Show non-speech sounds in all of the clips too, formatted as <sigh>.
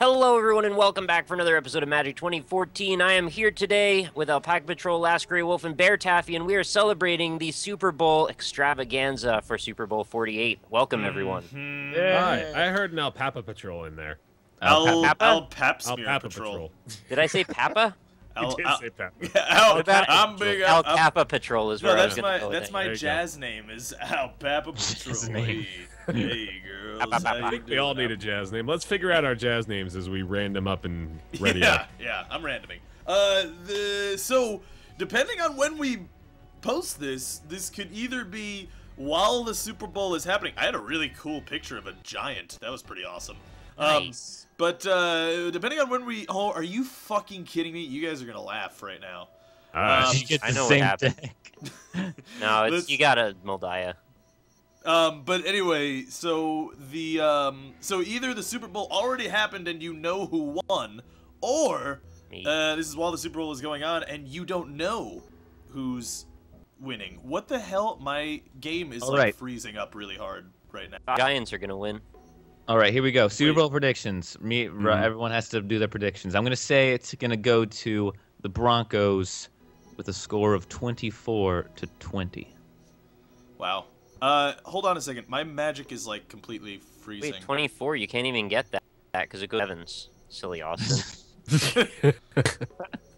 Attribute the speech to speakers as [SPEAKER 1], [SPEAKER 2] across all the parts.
[SPEAKER 1] Hello, everyone, and welcome back for another episode of Magic 2014. I am here today with Alpaca Patrol, Last Grey Wolf, and Baer Taffy, and we are celebrating the Super Bowl extravaganza for Super Bowl 48. Welcome, everyone. Mm-hmm.
[SPEAKER 2] Hi, I heard an Alpaca Patrol in there.
[SPEAKER 3] Al,
[SPEAKER 1] Papa?
[SPEAKER 3] Al Pap
[SPEAKER 2] Alpaca
[SPEAKER 3] Patrol.
[SPEAKER 2] Patrol.
[SPEAKER 1] Did I say Papa? <laughs>
[SPEAKER 2] You
[SPEAKER 3] Al,
[SPEAKER 2] did
[SPEAKER 3] Al,
[SPEAKER 2] say Papa. <laughs>
[SPEAKER 3] Al,
[SPEAKER 1] What about
[SPEAKER 3] I'm big.
[SPEAKER 1] Al
[SPEAKER 3] Al, Al,
[SPEAKER 1] Kappa Patrol is where
[SPEAKER 3] no,
[SPEAKER 1] I was
[SPEAKER 3] that's
[SPEAKER 1] going
[SPEAKER 3] my
[SPEAKER 1] to go with
[SPEAKER 3] that's
[SPEAKER 1] it.
[SPEAKER 3] my
[SPEAKER 2] There you go.
[SPEAKER 3] jazz name is Al Papa <laughs> Patrol.
[SPEAKER 4] Name.
[SPEAKER 3] Hey, hey, <laughs> girls.
[SPEAKER 1] Papa,
[SPEAKER 3] how
[SPEAKER 1] Papa.
[SPEAKER 3] you
[SPEAKER 2] I think we all need a jazz name. Let's figure out our jazz names as we random up and <laughs> ready
[SPEAKER 3] yeah,
[SPEAKER 2] up.
[SPEAKER 3] yeah, I'm randoming. Uh, the so depending on when we post this, this could either be while the Super Bowl is happening. I had a really cool picture of a giant. That was pretty awesome. Um,
[SPEAKER 1] Nice.
[SPEAKER 3] But uh, depending on when we, oh, are you fucking kidding me? You guys are gonna laugh right now.
[SPEAKER 2] All right.
[SPEAKER 3] Um,
[SPEAKER 4] She gets
[SPEAKER 1] I
[SPEAKER 4] the
[SPEAKER 1] know what
[SPEAKER 4] same
[SPEAKER 1] happened. <laughs> No, it's you got a Mul Daya.
[SPEAKER 3] Um, but anyway, so the um, so either the Super Bowl already happened and you know who won, or uh, this is while the Super Bowl is going on and you don't know who's winning. What the hell? My game is
[SPEAKER 4] All
[SPEAKER 3] like
[SPEAKER 4] right.
[SPEAKER 3] freezing up really hard right now.
[SPEAKER 1] Giants are going to win.
[SPEAKER 4] All right, here we go. Super
[SPEAKER 3] Wait.
[SPEAKER 4] Bowl predictions. Me, r-
[SPEAKER 2] Mhm.
[SPEAKER 4] everyone has to do their predictions. I'm gonna say it's gonna go to the Broncos with a score of 24 to 20.
[SPEAKER 3] Wow. Uh, hold on a second. My magic is like completely freezing.
[SPEAKER 1] Wait, 24? You can't even get that because it goes Evans. Silly Austin. <laughs>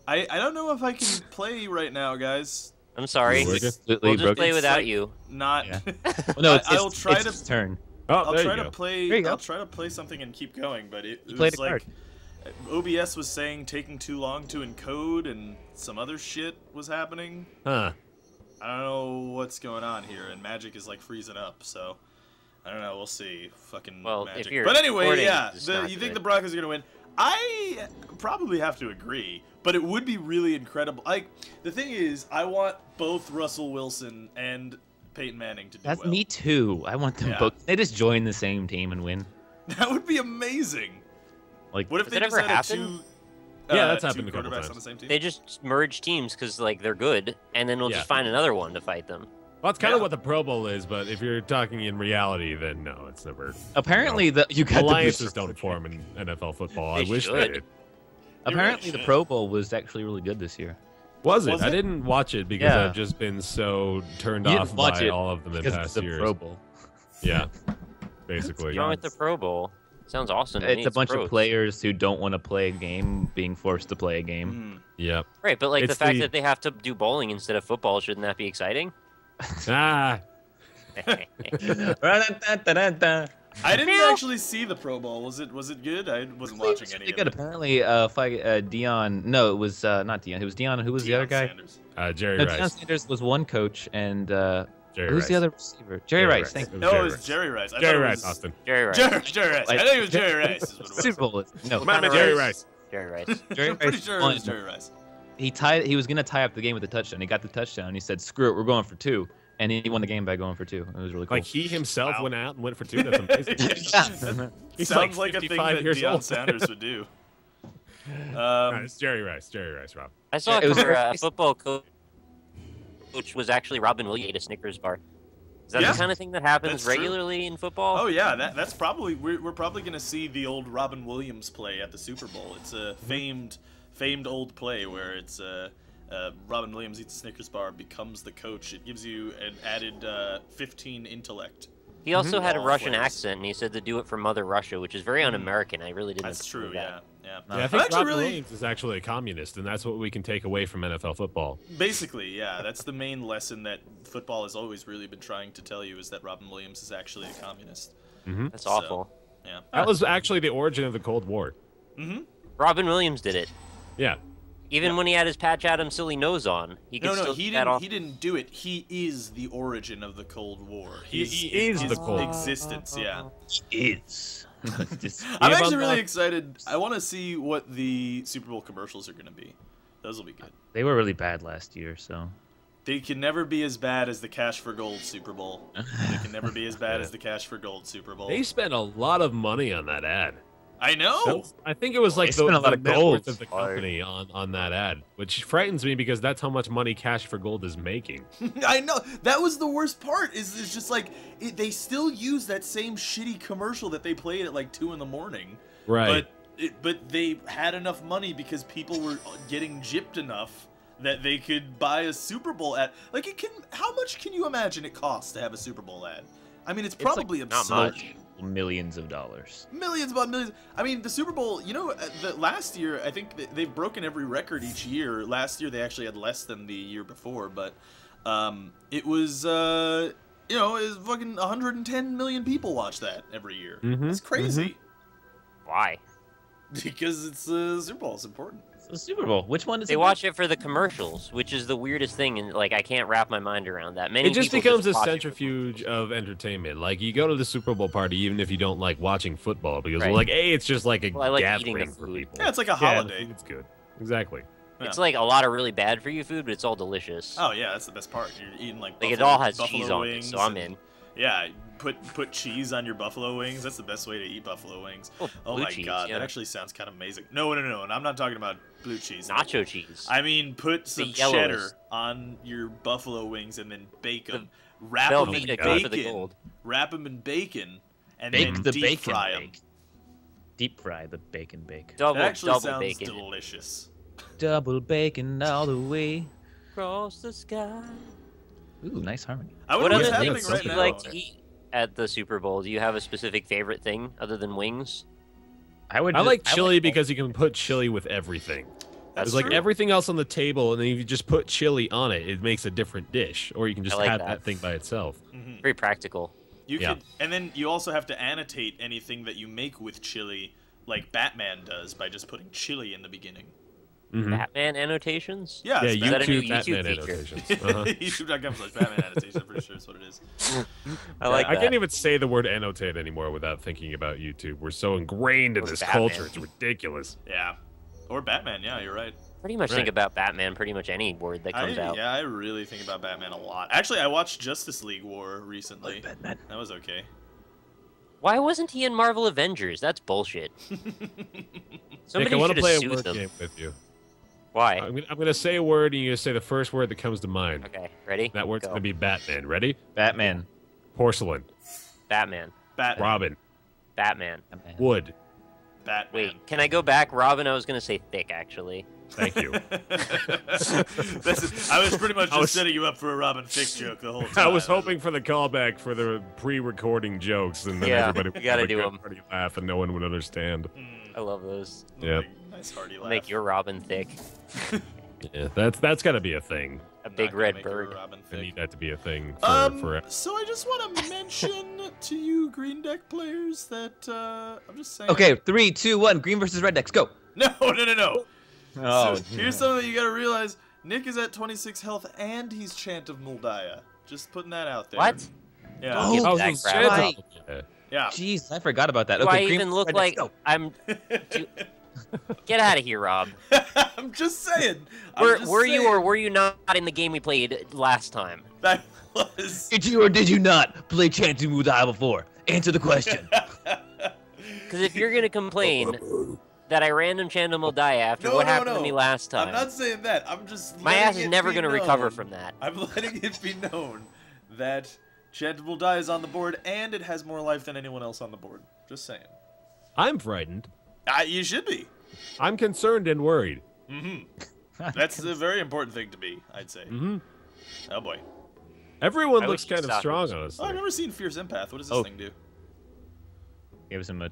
[SPEAKER 3] I I don't know if I can play right now, guys.
[SPEAKER 1] I'm sorry.
[SPEAKER 2] Working?
[SPEAKER 4] Completely
[SPEAKER 1] We'll just
[SPEAKER 4] broken.
[SPEAKER 1] play
[SPEAKER 3] It's
[SPEAKER 1] without
[SPEAKER 3] like-
[SPEAKER 1] you.
[SPEAKER 3] Not.
[SPEAKER 4] Yeah. Well, <laughs> no, it's,
[SPEAKER 3] I- I'll
[SPEAKER 4] it's,
[SPEAKER 3] try
[SPEAKER 4] it's
[SPEAKER 3] to-
[SPEAKER 4] his turn.
[SPEAKER 2] Oh,
[SPEAKER 3] I'll
[SPEAKER 2] there
[SPEAKER 3] try
[SPEAKER 2] you
[SPEAKER 3] to play.
[SPEAKER 4] There you go.
[SPEAKER 3] I'll try to play something and keep going, but it, it was like
[SPEAKER 4] card.
[SPEAKER 3] OBS was saying taking too long to encode, and some other shit was happening.
[SPEAKER 2] Huh.
[SPEAKER 3] I don't know what's going on here, and Magic is like freezing up. So I don't know. We'll see. Fucking
[SPEAKER 1] Well,
[SPEAKER 3] Magic. But anyway, yeah. The,
[SPEAKER 1] not
[SPEAKER 3] you think the Broncos are gonna win? I probably have to agree, but it would be really incredible. Like the thing is, I want both Russell Wilson and Peyton Manning to do
[SPEAKER 4] That's
[SPEAKER 3] well.
[SPEAKER 4] me too. I want them
[SPEAKER 3] Yeah.
[SPEAKER 4] both. They just join the same team and win. <laughs>
[SPEAKER 3] That would be amazing.
[SPEAKER 4] Like,
[SPEAKER 3] What if they just
[SPEAKER 1] ever
[SPEAKER 3] had a two?
[SPEAKER 2] Yeah,
[SPEAKER 3] uh,
[SPEAKER 2] that's
[SPEAKER 3] two
[SPEAKER 2] happened a couple
[SPEAKER 3] quarterbacks
[SPEAKER 2] times.
[SPEAKER 3] on the same team.
[SPEAKER 1] They just merge teams because like they're good, and then we'll
[SPEAKER 2] Yeah.
[SPEAKER 1] just find another one to fight them.
[SPEAKER 2] Well, that's kind of
[SPEAKER 3] Yeah.
[SPEAKER 2] what the Pro Bowl is, but if you're talking in reality, then no, it's never.
[SPEAKER 4] apparently, the you got the
[SPEAKER 2] Alliances
[SPEAKER 4] booster
[SPEAKER 2] don't
[SPEAKER 4] form.
[SPEAKER 2] form in NFL football.
[SPEAKER 1] They
[SPEAKER 2] I wish
[SPEAKER 1] should.
[SPEAKER 2] they did.
[SPEAKER 4] Apparently, the. Pro Bowl was actually really good this year.
[SPEAKER 2] Was it?
[SPEAKER 3] Was
[SPEAKER 2] I
[SPEAKER 3] it?
[SPEAKER 2] didn't watch it because
[SPEAKER 4] Yeah.
[SPEAKER 2] I've just been so turned off
[SPEAKER 4] didn't
[SPEAKER 2] by all of them in
[SPEAKER 4] Because
[SPEAKER 2] past
[SPEAKER 4] it's the
[SPEAKER 2] years.
[SPEAKER 4] Pro Bowl.
[SPEAKER 2] Yeah, <laughs> basically.
[SPEAKER 1] What's wrong with the Pro Bowl? Sounds awesome. to.
[SPEAKER 4] It's a bunch
[SPEAKER 1] pros.
[SPEAKER 4] of players who don't want to play a game being forced to play a game.
[SPEAKER 3] Mm.
[SPEAKER 2] Yep.
[SPEAKER 1] Right, but like the fact
[SPEAKER 2] the-
[SPEAKER 1] that they have to do bowling instead of football, shouldn't that be exciting? <laughs>
[SPEAKER 2] Ah, <laughs>
[SPEAKER 3] I didn't actually see the Pro Bowl. Was it was it good? I wasn't watching
[SPEAKER 4] It's
[SPEAKER 3] any
[SPEAKER 4] pretty
[SPEAKER 3] of
[SPEAKER 4] good.
[SPEAKER 3] it.
[SPEAKER 4] Apparently, uh, fight, uh, Deion. No, it was uh, not Deion. It was Deion. Who was the other
[SPEAKER 3] Deion
[SPEAKER 4] guy?
[SPEAKER 3] Sanders.
[SPEAKER 2] uh, Jerry
[SPEAKER 4] No, Deion
[SPEAKER 2] Rice.
[SPEAKER 4] Sanders was one coach, and uh,
[SPEAKER 2] Jerry
[SPEAKER 4] who's
[SPEAKER 2] Rice.
[SPEAKER 4] the other receiver? Jerry, Rice. Thank you.
[SPEAKER 3] No,
[SPEAKER 2] Jerry
[SPEAKER 3] it was Jerry Rice. I
[SPEAKER 2] Jerry
[SPEAKER 3] thought
[SPEAKER 2] Rice,
[SPEAKER 3] was
[SPEAKER 2] Austin.
[SPEAKER 1] Jerry Rice.
[SPEAKER 3] Jerry, Jerry Rice. I think it was Jerry Rice. Is what it was.
[SPEAKER 4] Super Bowl. is- No,
[SPEAKER 2] Come on, man, Jerry
[SPEAKER 1] Rice.
[SPEAKER 2] Rice.
[SPEAKER 1] Jerry Rice. <laughs>
[SPEAKER 4] Jerry
[SPEAKER 3] I'm pretty
[SPEAKER 4] Rice
[SPEAKER 3] sure it was Jerry Rice.
[SPEAKER 4] He tied. He was gonna tie up the game with a touchdown. He got the touchdown. He said, "Screw it, we're going for two. and he won the game by going for two. It was really cool.
[SPEAKER 2] Like he himself
[SPEAKER 3] Wow.
[SPEAKER 2] went out and went for two. <laughs> That's amazing.
[SPEAKER 4] Yeah. <laughs>
[SPEAKER 2] He's
[SPEAKER 3] Sounds
[SPEAKER 2] like
[SPEAKER 3] like, a thing that
[SPEAKER 2] years
[SPEAKER 3] Deion
[SPEAKER 2] old.
[SPEAKER 3] Sanders would do.
[SPEAKER 2] No,
[SPEAKER 3] Um,
[SPEAKER 2] it's Jerry Rice. Jerry Rice, Rob.
[SPEAKER 1] I saw
[SPEAKER 4] It was
[SPEAKER 1] a,
[SPEAKER 4] very
[SPEAKER 1] uh,
[SPEAKER 4] nice.
[SPEAKER 1] football coach, which was actually Robin Williams ate a Snickers bar. Is that
[SPEAKER 3] Yeah.
[SPEAKER 1] the kind of thing that happens
[SPEAKER 3] That's true.
[SPEAKER 1] regularly in football?
[SPEAKER 3] oh yeah, that, that's probably we're, we're probably gonna see the old Robin Williams play at the Super Bowl. It's a famed famed old play where it's uh, uh, Robin Williams eats a Snickers bar, becomes the coach. It gives you an added uh, 15 intellect.
[SPEAKER 1] He also had a Russian
[SPEAKER 3] flavors.
[SPEAKER 1] accent, and he said to do it for Mother Russia, which is very un-American. I really didn't.
[SPEAKER 3] That's true.
[SPEAKER 1] of
[SPEAKER 3] Yeah,
[SPEAKER 1] that.
[SPEAKER 3] Yeah.
[SPEAKER 4] No.
[SPEAKER 2] Yeah, I think
[SPEAKER 3] actually
[SPEAKER 2] Robin
[SPEAKER 3] really
[SPEAKER 2] Williams is actually a communist, and that's what we can take away from NFL football.
[SPEAKER 3] Basically, yeah, that's the main lesson that football has always really been trying to tell you is that Robin Williams is actually a communist.
[SPEAKER 1] That's
[SPEAKER 3] So-
[SPEAKER 1] awful.
[SPEAKER 3] Yeah.
[SPEAKER 2] That was actually the origin of the Cold War.
[SPEAKER 3] Mm-hmm.
[SPEAKER 1] Robin Williams did it.
[SPEAKER 2] Yeah.
[SPEAKER 1] Even
[SPEAKER 3] Yeah.
[SPEAKER 1] when he had his Patch Adams silly nose on, he could
[SPEAKER 3] No, no,
[SPEAKER 1] still
[SPEAKER 3] he didn't.
[SPEAKER 1] off.
[SPEAKER 3] He didn't do it. He is the origin of the Cold War.
[SPEAKER 2] He-
[SPEAKER 3] His,
[SPEAKER 2] he is
[SPEAKER 3] his
[SPEAKER 2] the Cold War.
[SPEAKER 3] existence. Yeah.
[SPEAKER 4] He is. <laughs> Just-
[SPEAKER 3] I'm actually really
[SPEAKER 2] unlocked-
[SPEAKER 3] excited. I want to see what the Super Bowl commercials are going to be. Those will be good.
[SPEAKER 4] they were really bad last year, so
[SPEAKER 3] They can never be as bad as the Cash for Gold Super Bowl. They can never be as bad <laughs> as the Cash for Gold Super Bowl.
[SPEAKER 2] They spent a lot of money on that ad.
[SPEAKER 3] I know.
[SPEAKER 2] I think it was like
[SPEAKER 4] They
[SPEAKER 2] the,
[SPEAKER 4] spent a lot
[SPEAKER 2] the
[SPEAKER 4] of
[SPEAKER 2] net
[SPEAKER 4] gold.
[SPEAKER 2] worth of the company on, on that ad, which frightens me because that's how much money Cash for Gold is making. <laughs>
[SPEAKER 3] I know that was the worst part. Is is just like it, they still use that same shitty commercial that they played at like two in the morning.
[SPEAKER 2] Right.
[SPEAKER 3] But it, but they had enough money because people were uh, getting gypped enough that they could buy a Super Bowl ad. Like it can. How much can you imagine it costs to have a Super Bowl ad? I mean, it's
[SPEAKER 4] It's, like,
[SPEAKER 3] probably
[SPEAKER 1] not
[SPEAKER 3] absurd.
[SPEAKER 1] much.
[SPEAKER 4] Millions of dollars.
[SPEAKER 3] Millions upon millions. I mean, the Super Bowl. You know, uh, the last year I think they've broken every record each year. Last year they actually had less than the year before, but um, it was. Uh, you know, is fucking 110 million people watch that every year.
[SPEAKER 2] Mhm,
[SPEAKER 3] That's crazy.
[SPEAKER 1] Why? <laughs>
[SPEAKER 3] Because it's uh, Super Bowl. It's important.
[SPEAKER 4] It's the Super Bowl. Which one is
[SPEAKER 1] They
[SPEAKER 4] it?
[SPEAKER 1] watch it for the commercials, which is the weirdest thing, and like I can't wrap my mind around that. Many
[SPEAKER 2] It just
[SPEAKER 1] people
[SPEAKER 2] becomes a
[SPEAKER 1] watch it for-
[SPEAKER 2] centrifuge of entertainment. Like you go to the Super Bowl party, even if you don't like watching football, because
[SPEAKER 1] Right.
[SPEAKER 2] like, a, it's just like a
[SPEAKER 1] Well, I like
[SPEAKER 2] gathering
[SPEAKER 1] the
[SPEAKER 2] for people.
[SPEAKER 3] Yeah, it's like a
[SPEAKER 2] Yeah, the
[SPEAKER 3] holiday.
[SPEAKER 2] food's good. Exactly.
[SPEAKER 1] It's like a lot of really bad for you food, but it's all delicious.
[SPEAKER 3] Oh yeah, that's the best part. You're eating like
[SPEAKER 1] like it all has cheese on it, so I'm
[SPEAKER 3] and-
[SPEAKER 1] in.
[SPEAKER 3] Yeah, put put cheese on your buffalo wings. That's the best way to eat buffalo wings.
[SPEAKER 1] Oh,
[SPEAKER 3] Oh
[SPEAKER 1] blue
[SPEAKER 3] my
[SPEAKER 1] cheese,
[SPEAKER 3] god,
[SPEAKER 1] yeah.
[SPEAKER 3] that actually sounds kind of amazing. No, no, no, no, and I'm not talking about blue cheese.
[SPEAKER 1] Nacho cheese.
[SPEAKER 3] I mean, put some cheddar on your buffalo wings and then bake them. Wrap them in
[SPEAKER 1] Velveeta good for the
[SPEAKER 3] bacon. Wrap them in bacon and
[SPEAKER 4] Bake
[SPEAKER 3] then
[SPEAKER 4] the
[SPEAKER 3] deep
[SPEAKER 4] bacon
[SPEAKER 3] fry 'em.
[SPEAKER 4] bake. Deep fry the bacon bake.
[SPEAKER 1] Double,
[SPEAKER 3] That actually
[SPEAKER 1] double
[SPEAKER 3] sounds
[SPEAKER 1] bacon.
[SPEAKER 3] delicious.
[SPEAKER 4] Double bacon all the way.
[SPEAKER 1] Across the sky.
[SPEAKER 4] Ooh, nice harmony.
[SPEAKER 3] I
[SPEAKER 1] What
[SPEAKER 3] wonder
[SPEAKER 1] other things
[SPEAKER 3] right
[SPEAKER 1] do you
[SPEAKER 3] now.
[SPEAKER 1] like to eat at the Super Bowl? Do you have a specific favorite thing other than wings?
[SPEAKER 4] I would.
[SPEAKER 2] I
[SPEAKER 4] just-
[SPEAKER 2] like chili
[SPEAKER 4] like-
[SPEAKER 2] because you can put chili with everything.
[SPEAKER 3] That's
[SPEAKER 2] It's like
[SPEAKER 3] true.
[SPEAKER 2] everything else on the table, and then if you just put chili on it, it makes a different dish. Or you can just
[SPEAKER 1] like
[SPEAKER 2] have
[SPEAKER 1] that.
[SPEAKER 2] that. thing by itself.
[SPEAKER 3] Mhm.
[SPEAKER 1] Very practical.
[SPEAKER 3] You
[SPEAKER 2] Yeah.
[SPEAKER 3] could, and then you also have to annotate anything that you make with chili, like Batman does by just putting chili in the beginning.
[SPEAKER 2] Mhm.
[SPEAKER 1] Batman annotations?
[SPEAKER 3] Yeah,
[SPEAKER 2] Yeah,
[SPEAKER 3] it's
[SPEAKER 1] Is that a new
[SPEAKER 2] YouTube
[SPEAKER 1] YouTube
[SPEAKER 2] Batman
[SPEAKER 1] feature?
[SPEAKER 2] annotations. <laughs> Uh-huh. <laughs>
[SPEAKER 3] YouTube.com slash Batman annotations. I'm pretty sure is what it is.
[SPEAKER 1] I like
[SPEAKER 2] I
[SPEAKER 1] that.
[SPEAKER 2] can't even say the word annotate anymore without thinking about YouTube. We're so ingrained in
[SPEAKER 1] Or
[SPEAKER 2] this
[SPEAKER 1] Batman.
[SPEAKER 2] culture; it's ridiculous.
[SPEAKER 3] Yeah, or Batman. Yeah, you're right.
[SPEAKER 1] Pretty much
[SPEAKER 2] Right.
[SPEAKER 1] think about Batman pretty much any word that comes
[SPEAKER 3] I,
[SPEAKER 1] out.
[SPEAKER 3] Yeah, I really think about Batman a lot. Actually, I watched Justice League War recently.
[SPEAKER 4] Like Batman.
[SPEAKER 3] That was okay.
[SPEAKER 1] Why wasn't he in Marvel Avengers? That's bullshit. <laughs> Somebody
[SPEAKER 2] Nick, I want
[SPEAKER 1] should
[SPEAKER 2] to play
[SPEAKER 1] have
[SPEAKER 2] a word
[SPEAKER 1] them.
[SPEAKER 2] game with you.
[SPEAKER 1] Why?
[SPEAKER 2] I'm gonna, I'm gonna say a word, and you're gonna say the first word that comes to mind.
[SPEAKER 1] Okay, ready?
[SPEAKER 2] That word's
[SPEAKER 1] Go.
[SPEAKER 2] gonna be Batman. Ready?
[SPEAKER 4] Batman.
[SPEAKER 2] Porcelain,
[SPEAKER 1] Batman.
[SPEAKER 3] Batman.
[SPEAKER 2] Robin,
[SPEAKER 1] Batman.
[SPEAKER 4] Batman.
[SPEAKER 2] wood.
[SPEAKER 3] Batman.
[SPEAKER 1] Wait, can I go back? Robin, I was gonna say thick actually.
[SPEAKER 2] Thank you. <laughs>
[SPEAKER 3] This is- I was pretty much
[SPEAKER 2] I
[SPEAKER 3] just
[SPEAKER 2] was-
[SPEAKER 3] setting you up for a Robin Thicke joke the whole time. <laughs>
[SPEAKER 2] I was hoping for the callback for the pre-recording jokes, and then
[SPEAKER 1] Yeah,
[SPEAKER 2] everybody
[SPEAKER 1] you
[SPEAKER 2] would
[SPEAKER 1] gotta
[SPEAKER 2] have a
[SPEAKER 1] do
[SPEAKER 2] good
[SPEAKER 1] 'em.
[SPEAKER 2] hearty laugh, and no one would understand.
[SPEAKER 3] Mm,
[SPEAKER 1] I love those.
[SPEAKER 2] Yeah.
[SPEAKER 3] Like, Nice hearty laugh.
[SPEAKER 1] Make your Robin thick. <laughs>
[SPEAKER 2] Yeah, that's that's got to be a thing.
[SPEAKER 1] A
[SPEAKER 3] Not
[SPEAKER 1] big red
[SPEAKER 3] make her a
[SPEAKER 1] bird.
[SPEAKER 2] I need that to be a thing for
[SPEAKER 3] Um,
[SPEAKER 2] forever.
[SPEAKER 3] so I just want to mention <laughs> to you Green Deck players that uh, I'm just saying.
[SPEAKER 4] Okay, three, two, one. Green versus red decks. Go. <laughs>
[SPEAKER 3] No, no, no, no.
[SPEAKER 4] Oh,
[SPEAKER 3] So, here's something that you gotta realize. Nick is at 26 health and he's Chant of Mul Daya. Just putting that out there.
[SPEAKER 1] What?
[SPEAKER 3] Yeah.
[SPEAKER 4] Oh,
[SPEAKER 1] Give
[SPEAKER 2] Oh,
[SPEAKER 1] that crap.
[SPEAKER 4] right.
[SPEAKER 2] Yeah.
[SPEAKER 3] Yeah.
[SPEAKER 4] Jeez, I forgot about that.
[SPEAKER 1] Do
[SPEAKER 4] okay,
[SPEAKER 1] I
[SPEAKER 4] green
[SPEAKER 1] even look like
[SPEAKER 4] decks.
[SPEAKER 1] I'm? Do... <laughs> Get out of here, Rob. <laughs>
[SPEAKER 3] I'm just saying. I'm
[SPEAKER 1] Were,
[SPEAKER 3] just
[SPEAKER 1] were you or were you not in the game we played last time?
[SPEAKER 3] That was. <laughs>
[SPEAKER 4] Did you or did you not play Chantu Mudai before? Answer the question.
[SPEAKER 1] Because if you're gonna complain that I random Chandam will die after
[SPEAKER 3] No,
[SPEAKER 1] what
[SPEAKER 3] no,
[SPEAKER 1] happened
[SPEAKER 3] no.
[SPEAKER 1] to me last time,
[SPEAKER 3] I'm not saying that. I'm just.
[SPEAKER 1] my ass is never gonna recover from that.
[SPEAKER 3] I'm letting it be known that Chant of Mul Daya is on the board and it has more life than anyone else on the board. Just saying.
[SPEAKER 2] I'm frightened.
[SPEAKER 3] Uh, you should be.
[SPEAKER 2] I'm concerned and worried.
[SPEAKER 3] Mm-hmm. <laughs> That's a very important thing to be, I'd say.
[SPEAKER 2] hmm
[SPEAKER 3] Oh boy.
[SPEAKER 2] Everyone
[SPEAKER 1] I
[SPEAKER 2] looks kind of strong,
[SPEAKER 1] it.
[SPEAKER 2] honestly.
[SPEAKER 3] Oh, I've never seen Fierce Empath. What does this
[SPEAKER 4] Oh.
[SPEAKER 3] thing do?
[SPEAKER 4] Gives him a.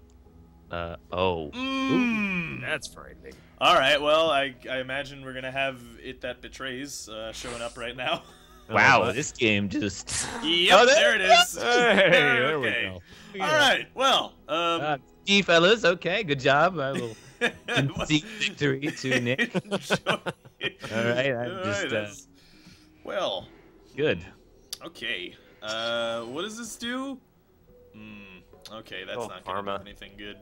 [SPEAKER 4] Uh, oh.
[SPEAKER 3] Mm.
[SPEAKER 2] That's frightening.
[SPEAKER 3] All right. Well, I, I imagine we're gonna have it that betrays uh, showing up right now. <laughs>
[SPEAKER 4] Wow,
[SPEAKER 2] Uh,
[SPEAKER 4] this game just.
[SPEAKER 3] yep,
[SPEAKER 4] Oh,
[SPEAKER 3] there it is.
[SPEAKER 2] Hey, there
[SPEAKER 3] okay.
[SPEAKER 2] we
[SPEAKER 3] All
[SPEAKER 2] go.
[SPEAKER 3] right. Well, um,
[SPEAKER 4] Gee, fellas, okay, good job. I will <laughs> concede victory to <laughs> Nick. <laughs> All right, I'm
[SPEAKER 3] All
[SPEAKER 4] just,
[SPEAKER 3] right,
[SPEAKER 4] uh,
[SPEAKER 3] Well,
[SPEAKER 4] Good.
[SPEAKER 3] okay. Uh, what does this do? Hmm. Okay, that's
[SPEAKER 1] Oh,
[SPEAKER 3] not gonna
[SPEAKER 1] karma.
[SPEAKER 3] do anything good.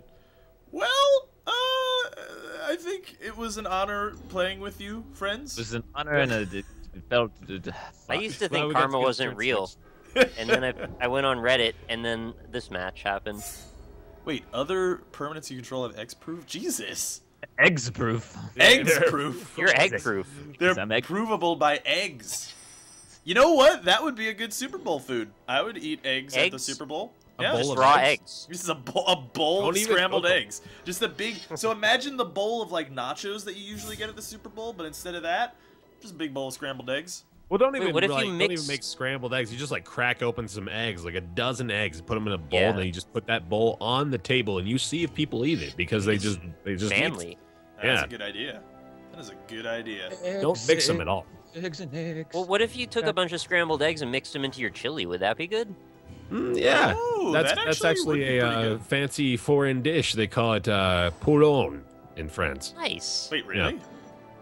[SPEAKER 3] Well, uh, I think it was an honor playing with you, friends.
[SPEAKER 4] It was an honor and a. It felt. uh,
[SPEAKER 1] I used to think
[SPEAKER 2] we got to
[SPEAKER 1] karma wasn't real, and then I, I went on Reddit, and then this match happened.
[SPEAKER 3] Wait, other permanents you control have hexproof? Jesus.
[SPEAKER 4] eggs proof.
[SPEAKER 3] Eggs
[SPEAKER 2] they're-
[SPEAKER 3] proof. <laughs>
[SPEAKER 1] You're egg proof.
[SPEAKER 3] They're
[SPEAKER 4] Some egg-
[SPEAKER 3] provable by eggs. You know what? That would be a good Super Bowl food. I would eat eggs, at the Super Bowl.
[SPEAKER 2] A
[SPEAKER 3] Yeah,
[SPEAKER 2] bowl of
[SPEAKER 1] raw
[SPEAKER 2] eggs?
[SPEAKER 1] eggs.
[SPEAKER 3] This is a, bo- a bowl
[SPEAKER 2] Don't
[SPEAKER 3] of scrambled eggs. Just a big. So imagine the bowl of like nachos that you usually get at the Super Bowl, but instead of that, just a big bowl of scrambled eggs.
[SPEAKER 2] Well, don't
[SPEAKER 1] Wait,
[SPEAKER 2] even
[SPEAKER 1] what if you
[SPEAKER 2] like, don't even make scrambled eggs. You just like crack open some eggs, like a dozen eggs, put them in a bowl,
[SPEAKER 1] Yeah.
[SPEAKER 2] and then you just put that bowl on the table, and you see if people eat it because they just they just eat-
[SPEAKER 1] Family.
[SPEAKER 3] That's
[SPEAKER 2] Yeah.
[SPEAKER 3] a good idea. That is a good idea.
[SPEAKER 2] Don't mix them at all.
[SPEAKER 4] Eggs and eggs.
[SPEAKER 1] Well, what if you took a bunch of scrambled eggs and mixed them into your chili? Would that be good?
[SPEAKER 2] Mm, yeah,
[SPEAKER 3] Oh,
[SPEAKER 2] that's
[SPEAKER 3] that
[SPEAKER 2] that's
[SPEAKER 3] actually would
[SPEAKER 2] actually a uh, fancy foreign dish. They call it uh, pouron in France.
[SPEAKER 1] Nice.
[SPEAKER 3] Wait, really?
[SPEAKER 2] Yeah,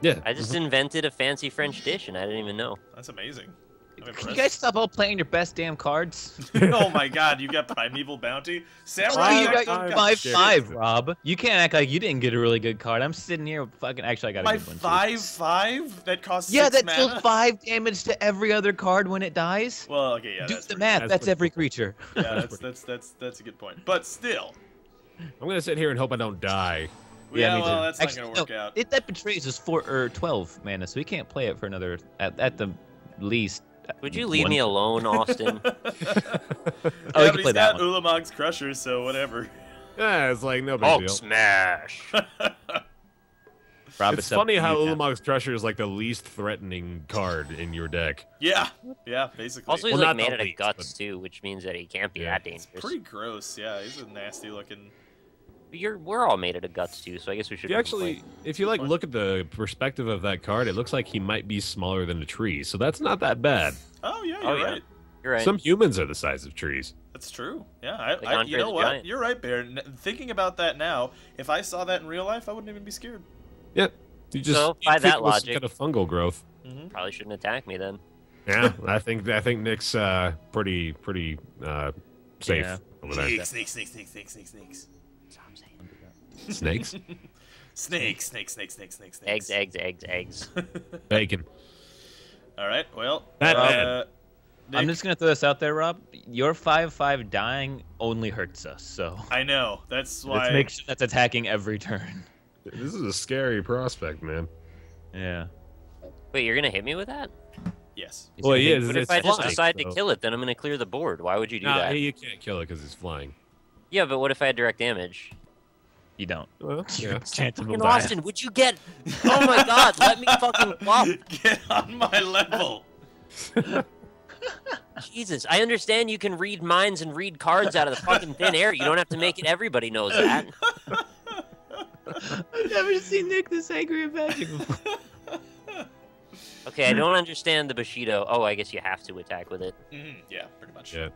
[SPEAKER 1] I just mm-hmm. invented a fancy French dish and I didn't even know.
[SPEAKER 3] That's amazing. I'm
[SPEAKER 4] Can
[SPEAKER 3] impressed.
[SPEAKER 4] you guys stop all playing your best damn cards? <laughs>
[SPEAKER 3] oh my god, you got Primeval Bounty? Samurai
[SPEAKER 4] Why you got
[SPEAKER 3] don't
[SPEAKER 4] your
[SPEAKER 3] got
[SPEAKER 4] five five, Rob? You can't act like you didn't get a really good card. I'm sitting here fucking. Actually, I got a
[SPEAKER 3] My
[SPEAKER 4] good one. too.
[SPEAKER 3] five five that costs
[SPEAKER 4] Yeah, that
[SPEAKER 3] mana?
[SPEAKER 4] deals five damage to every other card when it dies.
[SPEAKER 3] Well, okay, yeah.
[SPEAKER 4] Do the
[SPEAKER 3] pretty-
[SPEAKER 4] math.
[SPEAKER 2] That's
[SPEAKER 4] That's,
[SPEAKER 2] pretty
[SPEAKER 4] every creature.
[SPEAKER 3] Yeah, <laughs> that's that's that's that's a good point. But still,
[SPEAKER 2] I'm gonna sit here and hope I don't die.
[SPEAKER 3] Yeah,
[SPEAKER 4] me
[SPEAKER 3] well,
[SPEAKER 4] too.
[SPEAKER 3] that's
[SPEAKER 4] Actually,
[SPEAKER 3] not gonna work
[SPEAKER 4] no,
[SPEAKER 3] out.
[SPEAKER 4] It, that betrays is four or twelve mana, so we can't play it for another at, at the least. uh,
[SPEAKER 1] Would you leave
[SPEAKER 4] one-
[SPEAKER 1] me alone, <laughs> Austin? <laughs>
[SPEAKER 4] Oh,
[SPEAKER 3] yeah,
[SPEAKER 4] you
[SPEAKER 3] but
[SPEAKER 4] can
[SPEAKER 3] he's
[SPEAKER 4] play that
[SPEAKER 3] got Ulamog's Crusher, so whatever. <laughs>
[SPEAKER 2] Yeah, it's like no big
[SPEAKER 1] Hulk
[SPEAKER 2] deal.
[SPEAKER 1] smash.
[SPEAKER 4] Rob,
[SPEAKER 2] It's
[SPEAKER 4] up
[SPEAKER 2] funny how
[SPEAKER 4] you.
[SPEAKER 2] Ulamog's Crusher is like the least threatening card in your deck.
[SPEAKER 3] yeah, yeah, basically.
[SPEAKER 1] Also, he's
[SPEAKER 2] Well,
[SPEAKER 1] like
[SPEAKER 2] not
[SPEAKER 1] made out of guts
[SPEAKER 2] but-
[SPEAKER 1] too, which means that he can't be
[SPEAKER 2] Yeah.
[SPEAKER 1] that dangerous.
[SPEAKER 3] It's pretty gross. Yeah, he's a nasty looking.
[SPEAKER 1] You're we're all made out of guts too, so I guess we should.
[SPEAKER 2] If you actually, if you like look at the perspective of that card, it looks like he might be smaller than a tree. So that's not that bad.
[SPEAKER 3] Oh yeah,
[SPEAKER 1] Oh,
[SPEAKER 3] you're
[SPEAKER 1] yeah.
[SPEAKER 3] right.
[SPEAKER 1] you're right.
[SPEAKER 2] Some humans are the size of trees.
[SPEAKER 3] That's true. Yeah, I,
[SPEAKER 1] Like
[SPEAKER 3] I, you know what?
[SPEAKER 1] Giant.
[SPEAKER 3] You're right, Baer. Thinking about that now, if I saw that in real life, I wouldn't even be scared.
[SPEAKER 2] Yeah, you just
[SPEAKER 1] So,
[SPEAKER 2] you'd
[SPEAKER 1] by
[SPEAKER 2] think
[SPEAKER 1] that logic-
[SPEAKER 2] kind of fungal growth.
[SPEAKER 3] Mm-hmm.
[SPEAKER 1] Probably shouldn't attack me then.
[SPEAKER 2] Yeah, I think I think Nick's uh, pretty pretty uh, safe
[SPEAKER 4] Yeah.
[SPEAKER 2] over there.
[SPEAKER 3] Snakes, snakes, snakes, snakes, snakes, snakes, snakes.
[SPEAKER 1] That's what I'm saying.
[SPEAKER 2] Snakes,
[SPEAKER 3] Snakes, snakes, snakes, snakes, snakes,
[SPEAKER 1] Eggs,
[SPEAKER 3] snakes.
[SPEAKER 1] eggs, eggs, eggs. <laughs>
[SPEAKER 2] bacon.
[SPEAKER 3] All right. Well,
[SPEAKER 2] Batman.
[SPEAKER 3] uh,
[SPEAKER 4] I'm just gonna throw this out there, Rob. Your five five dying only hurts us, so
[SPEAKER 3] I know. That's why.
[SPEAKER 4] let's make sure that's attacking every turn.
[SPEAKER 2] This is a scary prospect, man.
[SPEAKER 4] Yeah.
[SPEAKER 1] Wait, you're gonna hit me with that?
[SPEAKER 3] Yes.
[SPEAKER 2] Well,
[SPEAKER 4] gonna
[SPEAKER 2] he is.
[SPEAKER 1] What if I just decide
[SPEAKER 2] so-
[SPEAKER 1] to kill it? Then I'm gonna clear the board. Why would you do
[SPEAKER 2] Nah,
[SPEAKER 1] that?
[SPEAKER 2] you can't kill it because it's flying.
[SPEAKER 1] Yeah, but what if I had direct damage?
[SPEAKER 4] You don't.
[SPEAKER 2] Well, yeah.
[SPEAKER 4] Chance of
[SPEAKER 1] Fucking
[SPEAKER 4] die.
[SPEAKER 1] Austin, would you get? Oh my God, let me fucking <laughs> flop.
[SPEAKER 3] Get on my level. <laughs>
[SPEAKER 1] Jesus, I understand you can read minds and read cards out of the fucking thin air. You don't have to make it. Everybody knows that.
[SPEAKER 4] I've never seen Nick this angry at Magic before.
[SPEAKER 1] Okay, I don't understand the Bushido. Oh, I guess you have to attack with it.
[SPEAKER 3] Mhm, Yeah, pretty much.
[SPEAKER 2] Yeah.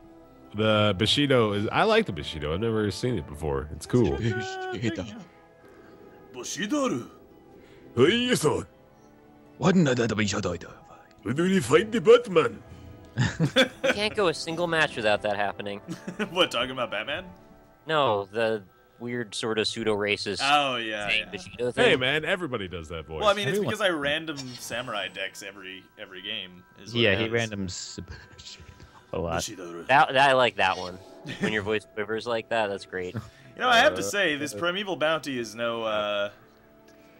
[SPEAKER 2] The Bushido is. I like the Bushido. I've never seen it before. It's cool. <laughs>
[SPEAKER 3] Bushidoru.
[SPEAKER 2] Hey, son.
[SPEAKER 4] What another Bushido?
[SPEAKER 2] Where do we find the Batman?
[SPEAKER 1] You <laughs> can't go a single match without that happening. <laughs>
[SPEAKER 3] what, talking about Batman?
[SPEAKER 1] No, the weird sort of pseudo racist
[SPEAKER 3] Oh, yeah.
[SPEAKER 1] thing,
[SPEAKER 3] yeah.
[SPEAKER 1] Thing.
[SPEAKER 2] Hey, man, everybody does that voice.
[SPEAKER 3] Well, I mean, it's because I random samurai decks every every game. Is what
[SPEAKER 4] Yeah, he
[SPEAKER 3] is.
[SPEAKER 4] randoms a lot.
[SPEAKER 1] That, that I like that one. When your voice quivers like that, that's great. <laughs>
[SPEAKER 3] You know, I have to
[SPEAKER 2] Uh,
[SPEAKER 3] say, this primeval bounty is no uh,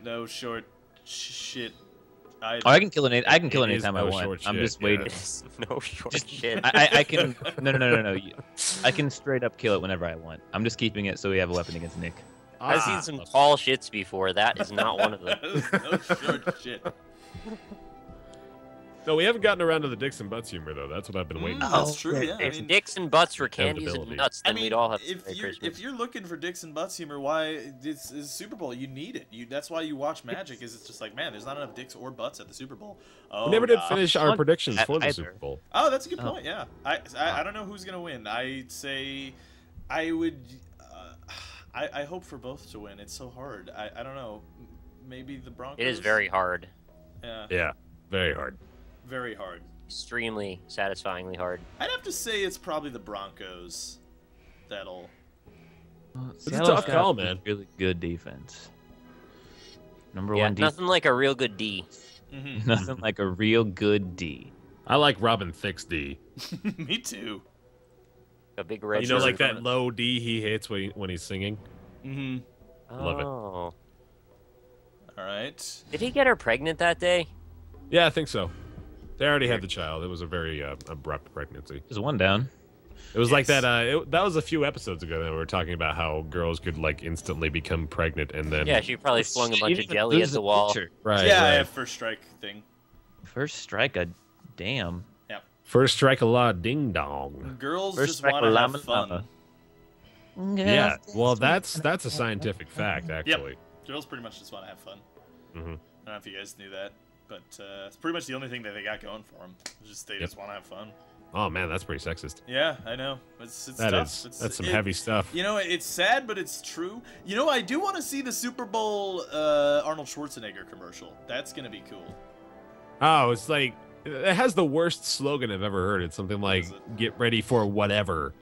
[SPEAKER 3] no short shit. I,
[SPEAKER 4] Oh, I can kill it. I can kill it
[SPEAKER 2] It is
[SPEAKER 4] anytime I want. I'm
[SPEAKER 2] shit,
[SPEAKER 4] just
[SPEAKER 2] yeah.
[SPEAKER 4] waiting. <laughs>
[SPEAKER 1] It's no short
[SPEAKER 4] Just-
[SPEAKER 1] shit.
[SPEAKER 4] I, I, I can. <laughs> No, no, no, no, no. You- I can straight up kill it whenever I want. I'm just keeping it so we have a weapon against Nick.
[SPEAKER 1] I've
[SPEAKER 2] Ah.
[SPEAKER 1] seen some tall shits before. That is not one of them.
[SPEAKER 3] no short shit.
[SPEAKER 2] No, we haven't gotten around to the dicks and butts humor though. That's what I've been waiting.
[SPEAKER 3] Mm,
[SPEAKER 2] for.
[SPEAKER 3] that's true. Yeah, I mean,
[SPEAKER 1] dicks and butts were candies and
[SPEAKER 2] Accountability.
[SPEAKER 1] nuts,
[SPEAKER 3] I mean,
[SPEAKER 1] we'd all have
[SPEAKER 3] if you're
[SPEAKER 1] Christmas.
[SPEAKER 3] if you're looking for dicks and butts humor, why this is Super Bowl? You need it. You that's why you watch Magic. Is it's just like man, there's not enough dicks or butts at the Super Bowl. Oh,
[SPEAKER 2] we never did finish our predictions for the
[SPEAKER 4] either.
[SPEAKER 2] Super Bowl.
[SPEAKER 3] Oh, that's a good
[SPEAKER 4] Oh.
[SPEAKER 3] point. Yeah, I, I I don't know who's gonna win. I'd say I would. Uh, I I hope for both to win. It's so hard. I I don't know. Maybe the Broncos.
[SPEAKER 1] it is very hard,
[SPEAKER 3] Yeah,
[SPEAKER 2] Yeah, very hard.
[SPEAKER 3] Very hard.
[SPEAKER 1] extremely satisfyingly hard.
[SPEAKER 3] I'd have to say it's probably the Broncos. That'll.
[SPEAKER 2] It's a tough call, man.
[SPEAKER 4] Really good defense. Number
[SPEAKER 1] Yeah,
[SPEAKER 4] one defense.
[SPEAKER 1] nothing like a real good D.
[SPEAKER 3] Mhm. <laughs>
[SPEAKER 4] Nothing like a real good D.
[SPEAKER 2] I like Robin Thicke's D. <laughs>
[SPEAKER 3] Me too.
[SPEAKER 1] A big red.
[SPEAKER 2] you know, like that low D he hits when, he, when he's singing.
[SPEAKER 3] Mm-hmm.
[SPEAKER 2] love it.
[SPEAKER 1] Oh.
[SPEAKER 3] All right.
[SPEAKER 1] Did he get her pregnant that day?
[SPEAKER 2] Yeah, I think so. They already had the child. It was a very uh, abrupt pregnancy.
[SPEAKER 4] There's one down.
[SPEAKER 2] It was like that. Uh, it, that was a few episodes ago that we were talking about how girls could like instantly become pregnant and then
[SPEAKER 1] Yeah, she probably flung a
[SPEAKER 4] She
[SPEAKER 1] bunch of jelly
[SPEAKER 4] lose
[SPEAKER 1] at the wall.
[SPEAKER 4] picture.
[SPEAKER 2] right,
[SPEAKER 3] yeah,
[SPEAKER 2] right.
[SPEAKER 3] yeah, first strike thing.
[SPEAKER 4] First strike, a damn. Yep.
[SPEAKER 2] First strike a lot, ding dong.
[SPEAKER 3] Girls
[SPEAKER 4] First
[SPEAKER 3] just
[SPEAKER 4] strike
[SPEAKER 3] want to
[SPEAKER 4] llama
[SPEAKER 3] have fun.
[SPEAKER 4] llama.
[SPEAKER 2] Yeah, well, that's that's a scientific fact actually.
[SPEAKER 3] Girls pretty much just want to have fun.
[SPEAKER 2] Mm-hmm.
[SPEAKER 3] I don't know if you guys knew that, but uh, it's pretty much the only thing that they got going for them. Just they
[SPEAKER 2] Yep.
[SPEAKER 3] just want to have fun.
[SPEAKER 2] Oh man, that's pretty sexist.
[SPEAKER 3] Yeah, I know. It's it's
[SPEAKER 2] That
[SPEAKER 3] tough.
[SPEAKER 2] is
[SPEAKER 3] It's,
[SPEAKER 2] that's some
[SPEAKER 3] it-
[SPEAKER 2] heavy stuff.
[SPEAKER 3] You know, it's sad, but it's true. You know, I do want to see the Super Bowl uh, Arnold Schwarzenegger commercial. That's gonna be cool.
[SPEAKER 2] Oh, it's like it has the worst slogan I've ever heard. It's something like
[SPEAKER 3] it?
[SPEAKER 2] "Get ready for whatever"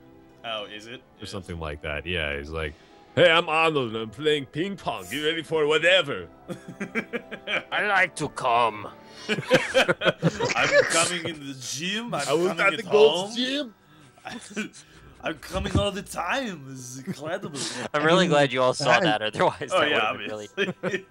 [SPEAKER 3] Oh, is it?
[SPEAKER 2] or something like that. Yeah, he's like, "Hey, I'm Arnold. I'm playing ping pong. You ready for whatever." <laughs>
[SPEAKER 1] I like to come. <laughs>
[SPEAKER 3] I'm coming in the gym. I'm
[SPEAKER 2] I was
[SPEAKER 3] coming
[SPEAKER 2] at
[SPEAKER 3] at
[SPEAKER 2] the Gold's
[SPEAKER 3] home.
[SPEAKER 2] Gym. <laughs>
[SPEAKER 3] I'm coming all the time. This is incredible.
[SPEAKER 1] I'm really glad you all saw that. Otherwise,
[SPEAKER 3] Oh
[SPEAKER 1] that
[SPEAKER 3] yeah,
[SPEAKER 1] would
[SPEAKER 3] obviously.
[SPEAKER 1] really.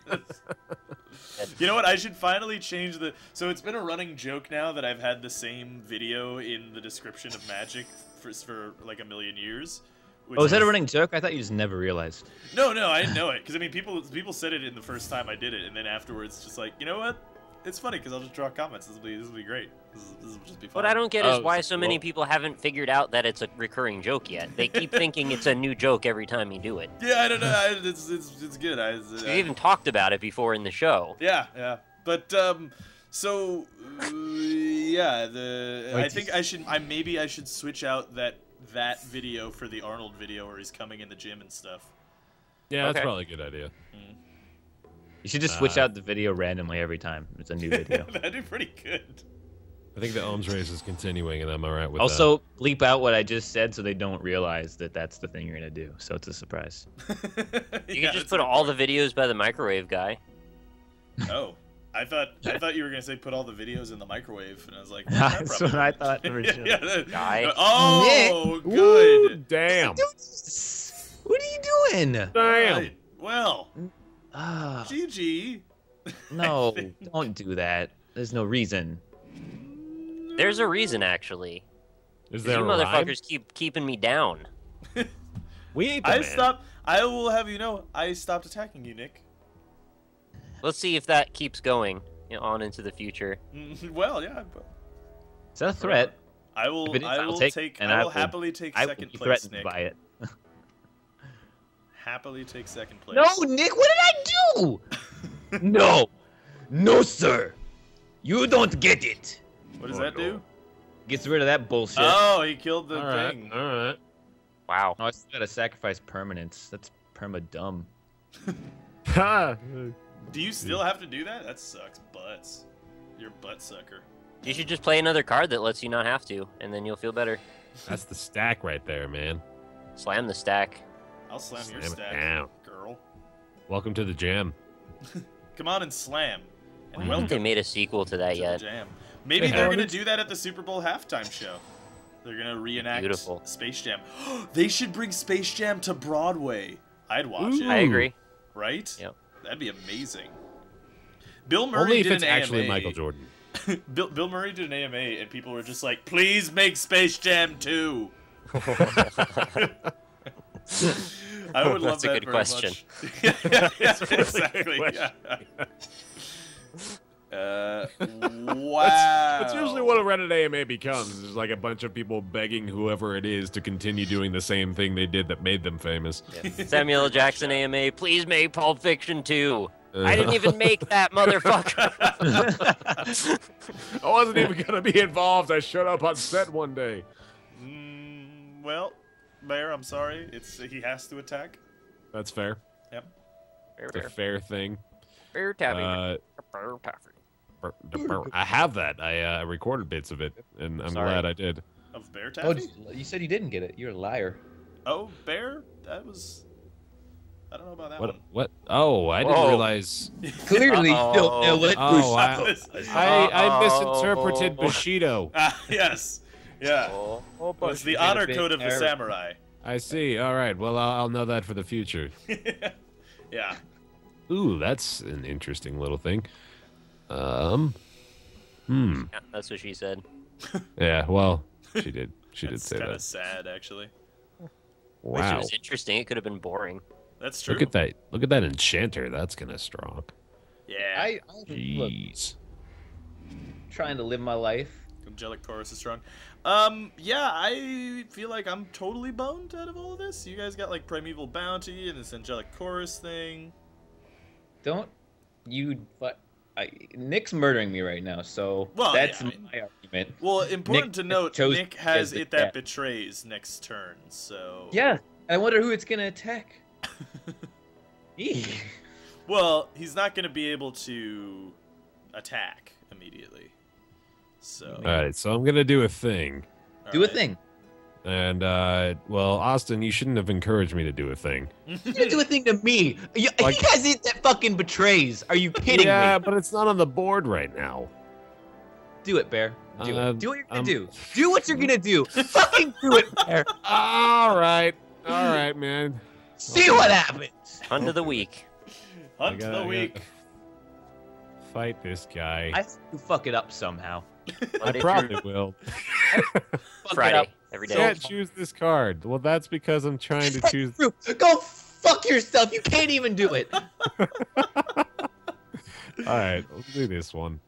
[SPEAKER 3] you know what? I should finally change the. So it's been a running joke now that I've had the same video in the description of Magic for, for like a million years. Which
[SPEAKER 4] Oh, is that a running joke? I thought you just never realized.
[SPEAKER 3] No, no, I didn't know it because I mean, people people said it in the first time I did it, and then afterwards, just like you know what? It's funny because I'll just draw comments. This will be this will be great. This, this will just be fun.
[SPEAKER 1] What I don't get is
[SPEAKER 2] Oh,
[SPEAKER 1] why so many
[SPEAKER 2] well-
[SPEAKER 1] people haven't figured out that it's a recurring joke yet. They keep <laughs> thinking it's a new joke every time you do it.
[SPEAKER 3] Yeah, I don't know. I, it's, it's it's good. I,
[SPEAKER 1] We
[SPEAKER 3] I,
[SPEAKER 1] even talked about it before in the show.
[SPEAKER 3] Yeah, yeah. But um, so uh, yeah, the
[SPEAKER 4] Wait,
[SPEAKER 3] I think I should. I maybe I should switch out that that video for the Arnold video where he's coming in the gym and stuff.
[SPEAKER 2] Yeah, that's
[SPEAKER 1] Okay.
[SPEAKER 2] probably a good idea.
[SPEAKER 4] You should just switch
[SPEAKER 2] Uh,
[SPEAKER 4] out the video randomly every time. It's a new <laughs> video.
[SPEAKER 3] That'd be pretty good.
[SPEAKER 2] I think the Ohms race is continuing, and I'm all right with that.
[SPEAKER 4] also, bleep out what I just said so they don't realize that that's the thing you're gonna do. So it's a surprise. <laughs>
[SPEAKER 1] You can just put all the videos by the microwave guy.
[SPEAKER 3] Oh, I thought I thought you were gonna say put all the videos in the microwave, and I was like, that
[SPEAKER 4] That's what I
[SPEAKER 3] wouldn't-
[SPEAKER 4] thought
[SPEAKER 3] yeah,
[SPEAKER 4] originally. <laughs>
[SPEAKER 3] yeah, that-
[SPEAKER 1] Guy.
[SPEAKER 3] Oh,
[SPEAKER 2] that.
[SPEAKER 3] good.
[SPEAKER 2] Ooh, damn.
[SPEAKER 4] What are you doing?
[SPEAKER 2] Damn.
[SPEAKER 3] Right. Well,
[SPEAKER 4] Ah,
[SPEAKER 3] GG. <laughs>
[SPEAKER 4] no, don't do that. There's no reason.
[SPEAKER 1] There's a reason, actually.
[SPEAKER 2] Is
[SPEAKER 1] 'Cause
[SPEAKER 2] there
[SPEAKER 1] you
[SPEAKER 2] a rhyme?
[SPEAKER 1] motherfuckers keep keeping me down.
[SPEAKER 2] We ain't
[SPEAKER 3] I
[SPEAKER 2] man.
[SPEAKER 3] stopped. I will have you know, I stopped attacking you, Nick.
[SPEAKER 1] Let's see if that keeps going you know, on into the future.
[SPEAKER 3] Mm, Well, yeah. but
[SPEAKER 4] Is that a threat?
[SPEAKER 3] I will.
[SPEAKER 4] If
[SPEAKER 3] I
[SPEAKER 4] I'll take-
[SPEAKER 3] take.
[SPEAKER 4] and
[SPEAKER 3] I
[SPEAKER 4] I
[SPEAKER 3] will
[SPEAKER 4] will-
[SPEAKER 3] happily take
[SPEAKER 4] I
[SPEAKER 3] second
[SPEAKER 4] be
[SPEAKER 3] place,
[SPEAKER 4] threatened
[SPEAKER 3] Nick.
[SPEAKER 4] by it. <laughs>
[SPEAKER 3] Happily take second place.
[SPEAKER 4] No, Nick, what did I do? <laughs> no, no, sir. You don't get it.
[SPEAKER 3] What does
[SPEAKER 2] Oh,
[SPEAKER 3] that
[SPEAKER 2] no.
[SPEAKER 3] do?
[SPEAKER 4] Gets rid of that bullshit.
[SPEAKER 3] Oh, he killed the
[SPEAKER 2] all right,
[SPEAKER 3] thing.
[SPEAKER 2] all right.
[SPEAKER 1] Wow.
[SPEAKER 4] Oh, I still gotta sacrifice permanence. That's perma dumb.
[SPEAKER 2] Ha!
[SPEAKER 3] Do you still have to do that? That sucks butts. You're a butt sucker.
[SPEAKER 1] You should just play another card that lets you not have to, and then you'll feel better.
[SPEAKER 2] That's the stack right there, man.
[SPEAKER 1] Slam the stack.
[SPEAKER 3] I'll slam, your
[SPEAKER 2] Slam it
[SPEAKER 3] stack,
[SPEAKER 2] down.
[SPEAKER 3] girl.
[SPEAKER 2] Welcome to the jam. <laughs>
[SPEAKER 3] Come on and slam.
[SPEAKER 1] Why
[SPEAKER 3] And
[SPEAKER 1] haven't
[SPEAKER 3] welcome
[SPEAKER 1] they made a sequel to that
[SPEAKER 3] to
[SPEAKER 1] yet?
[SPEAKER 3] the jam. Maybe
[SPEAKER 2] They
[SPEAKER 3] they're gonna do that at the Super Bowl halftime show. They're gonna reenact
[SPEAKER 1] Beautiful.
[SPEAKER 3] Space Jam. <gasps> they should bring Space Jam to Broadway. I'd watch
[SPEAKER 2] Ooh.
[SPEAKER 1] I agree.
[SPEAKER 3] Right?
[SPEAKER 1] Yep.
[SPEAKER 3] That'd be amazing. Bill Murray
[SPEAKER 2] Only if
[SPEAKER 3] did
[SPEAKER 2] it's
[SPEAKER 3] an
[SPEAKER 2] actually
[SPEAKER 3] AMA.
[SPEAKER 2] Michael Jordan. <laughs>
[SPEAKER 3] Bill, Bill Murray did an AMA, and people were just like, "Please make Space Jam 2. <laughs> I would love
[SPEAKER 1] That's a
[SPEAKER 3] that
[SPEAKER 1] good
[SPEAKER 3] very
[SPEAKER 1] question.
[SPEAKER 3] much. <laughs> yeah, yeah, yeah,
[SPEAKER 2] That's a really
[SPEAKER 3] exactly.
[SPEAKER 2] good
[SPEAKER 3] Yeah. Uh, <laughs> wow.
[SPEAKER 2] That's usually what a Reddit AMA becomes. Is like a bunch of people begging whoever it is to continue doing the same thing they did that made them famous.
[SPEAKER 1] Samuel Jackson AMA, please make Pulp Fiction 2. I didn't even make that motherfucker. <laughs>
[SPEAKER 2] I wasn't even gonna be involved. I showed up on set one day.
[SPEAKER 3] Mm, well, Mayor, I'm sorry. It's he has to attack.
[SPEAKER 2] That's fair.
[SPEAKER 3] Yep.
[SPEAKER 1] Fair,
[SPEAKER 2] It's a
[SPEAKER 1] fair.
[SPEAKER 2] fair thing.
[SPEAKER 1] Fair taffy.
[SPEAKER 2] Uh,
[SPEAKER 1] Fair taffy.
[SPEAKER 2] Bur- bur- I have that. I uh, recorded bits of it, and I'm
[SPEAKER 1] Sorry.
[SPEAKER 2] glad I did.
[SPEAKER 3] Of Bear
[SPEAKER 4] Oh, you said you didn't get it. You're a liar.
[SPEAKER 3] Oh, Bear? That was. I don't know about that
[SPEAKER 2] What?
[SPEAKER 3] one.
[SPEAKER 2] What? Oh, I didn't
[SPEAKER 1] Whoa.
[SPEAKER 2] realize. <laughs>
[SPEAKER 4] Clearly, you don't know
[SPEAKER 1] Uh-oh.
[SPEAKER 2] Oh, I, I, I misinterpreted Bushido. <laughs>
[SPEAKER 3] Ah, yes. Yeah.
[SPEAKER 1] Oh, oh,
[SPEAKER 3] It was the
[SPEAKER 4] you
[SPEAKER 3] honor code of the
[SPEAKER 4] error.
[SPEAKER 3] samurai.
[SPEAKER 2] I see. All right. Well, I'll, I'll know that for the future. <laughs>
[SPEAKER 3] yeah.
[SPEAKER 2] Ooh, that's an interesting little thing. Um. Hmm.
[SPEAKER 1] Yeah, that's what she said. <laughs>
[SPEAKER 2] Yeah. Well, she did. She did
[SPEAKER 3] That's
[SPEAKER 2] say
[SPEAKER 3] kind
[SPEAKER 2] that.
[SPEAKER 3] of sad, actually.
[SPEAKER 1] Wish it
[SPEAKER 2] Wow.
[SPEAKER 1] was interesting. It could have been boring.
[SPEAKER 3] That's true.
[SPEAKER 2] Look at that. Look at that enchanter. That's kind of strong.
[SPEAKER 3] Yeah.
[SPEAKER 4] I, I look,
[SPEAKER 2] Jeez.
[SPEAKER 4] trying to live my life.
[SPEAKER 3] Angelic chorus is strong. Um, yeah, I feel like I'm totally boned out of all of this. You guys got like Primeval Bounty and this angelic chorus thing.
[SPEAKER 4] Don't you? But I, Nick's murdering me right now, so
[SPEAKER 3] Well,
[SPEAKER 4] that's
[SPEAKER 3] yeah, I mean-
[SPEAKER 4] my argument.
[SPEAKER 3] Well, important to note,
[SPEAKER 4] chose
[SPEAKER 3] Nick has it that
[SPEAKER 4] cat.
[SPEAKER 3] betrays next turn, so
[SPEAKER 4] Yeah, I wonder who it's gonna attack. <laughs>
[SPEAKER 3] Well, he's not going to be able to attack immediately. So
[SPEAKER 2] All right, so I'm gonna do a thing,
[SPEAKER 4] Do a thing.
[SPEAKER 2] And uh, well, Austin, you shouldn't have encouraged me to do a thing.
[SPEAKER 4] You're gonna do a thing to me. You,
[SPEAKER 2] Like-
[SPEAKER 4] he has it that fucking betrays. Are you kidding
[SPEAKER 2] yeah,
[SPEAKER 4] me?
[SPEAKER 2] but it's not on the board right now.
[SPEAKER 4] Do it, Baer. Do
[SPEAKER 2] Uh,
[SPEAKER 4] it. Do what you're gonna
[SPEAKER 2] um,
[SPEAKER 4] do. Do what you're gonna do. fucking do it, Baer. <laughs>
[SPEAKER 2] All right, all right, man.
[SPEAKER 4] See what happens.
[SPEAKER 1] Hunt of the Weak.
[SPEAKER 2] I
[SPEAKER 3] Hunt
[SPEAKER 2] gotta-
[SPEAKER 3] the Weak.
[SPEAKER 2] Fight this guy.
[SPEAKER 4] I hope you fuck it up somehow.
[SPEAKER 2] I probably will. <laughs>
[SPEAKER 1] Friday.
[SPEAKER 4] Up.
[SPEAKER 1] Every
[SPEAKER 2] can't choose this card. Well, that's because I'm trying to choose.
[SPEAKER 4] Go fuck yourself. You can't even do it. <laughs>
[SPEAKER 2] All right, let's do this one.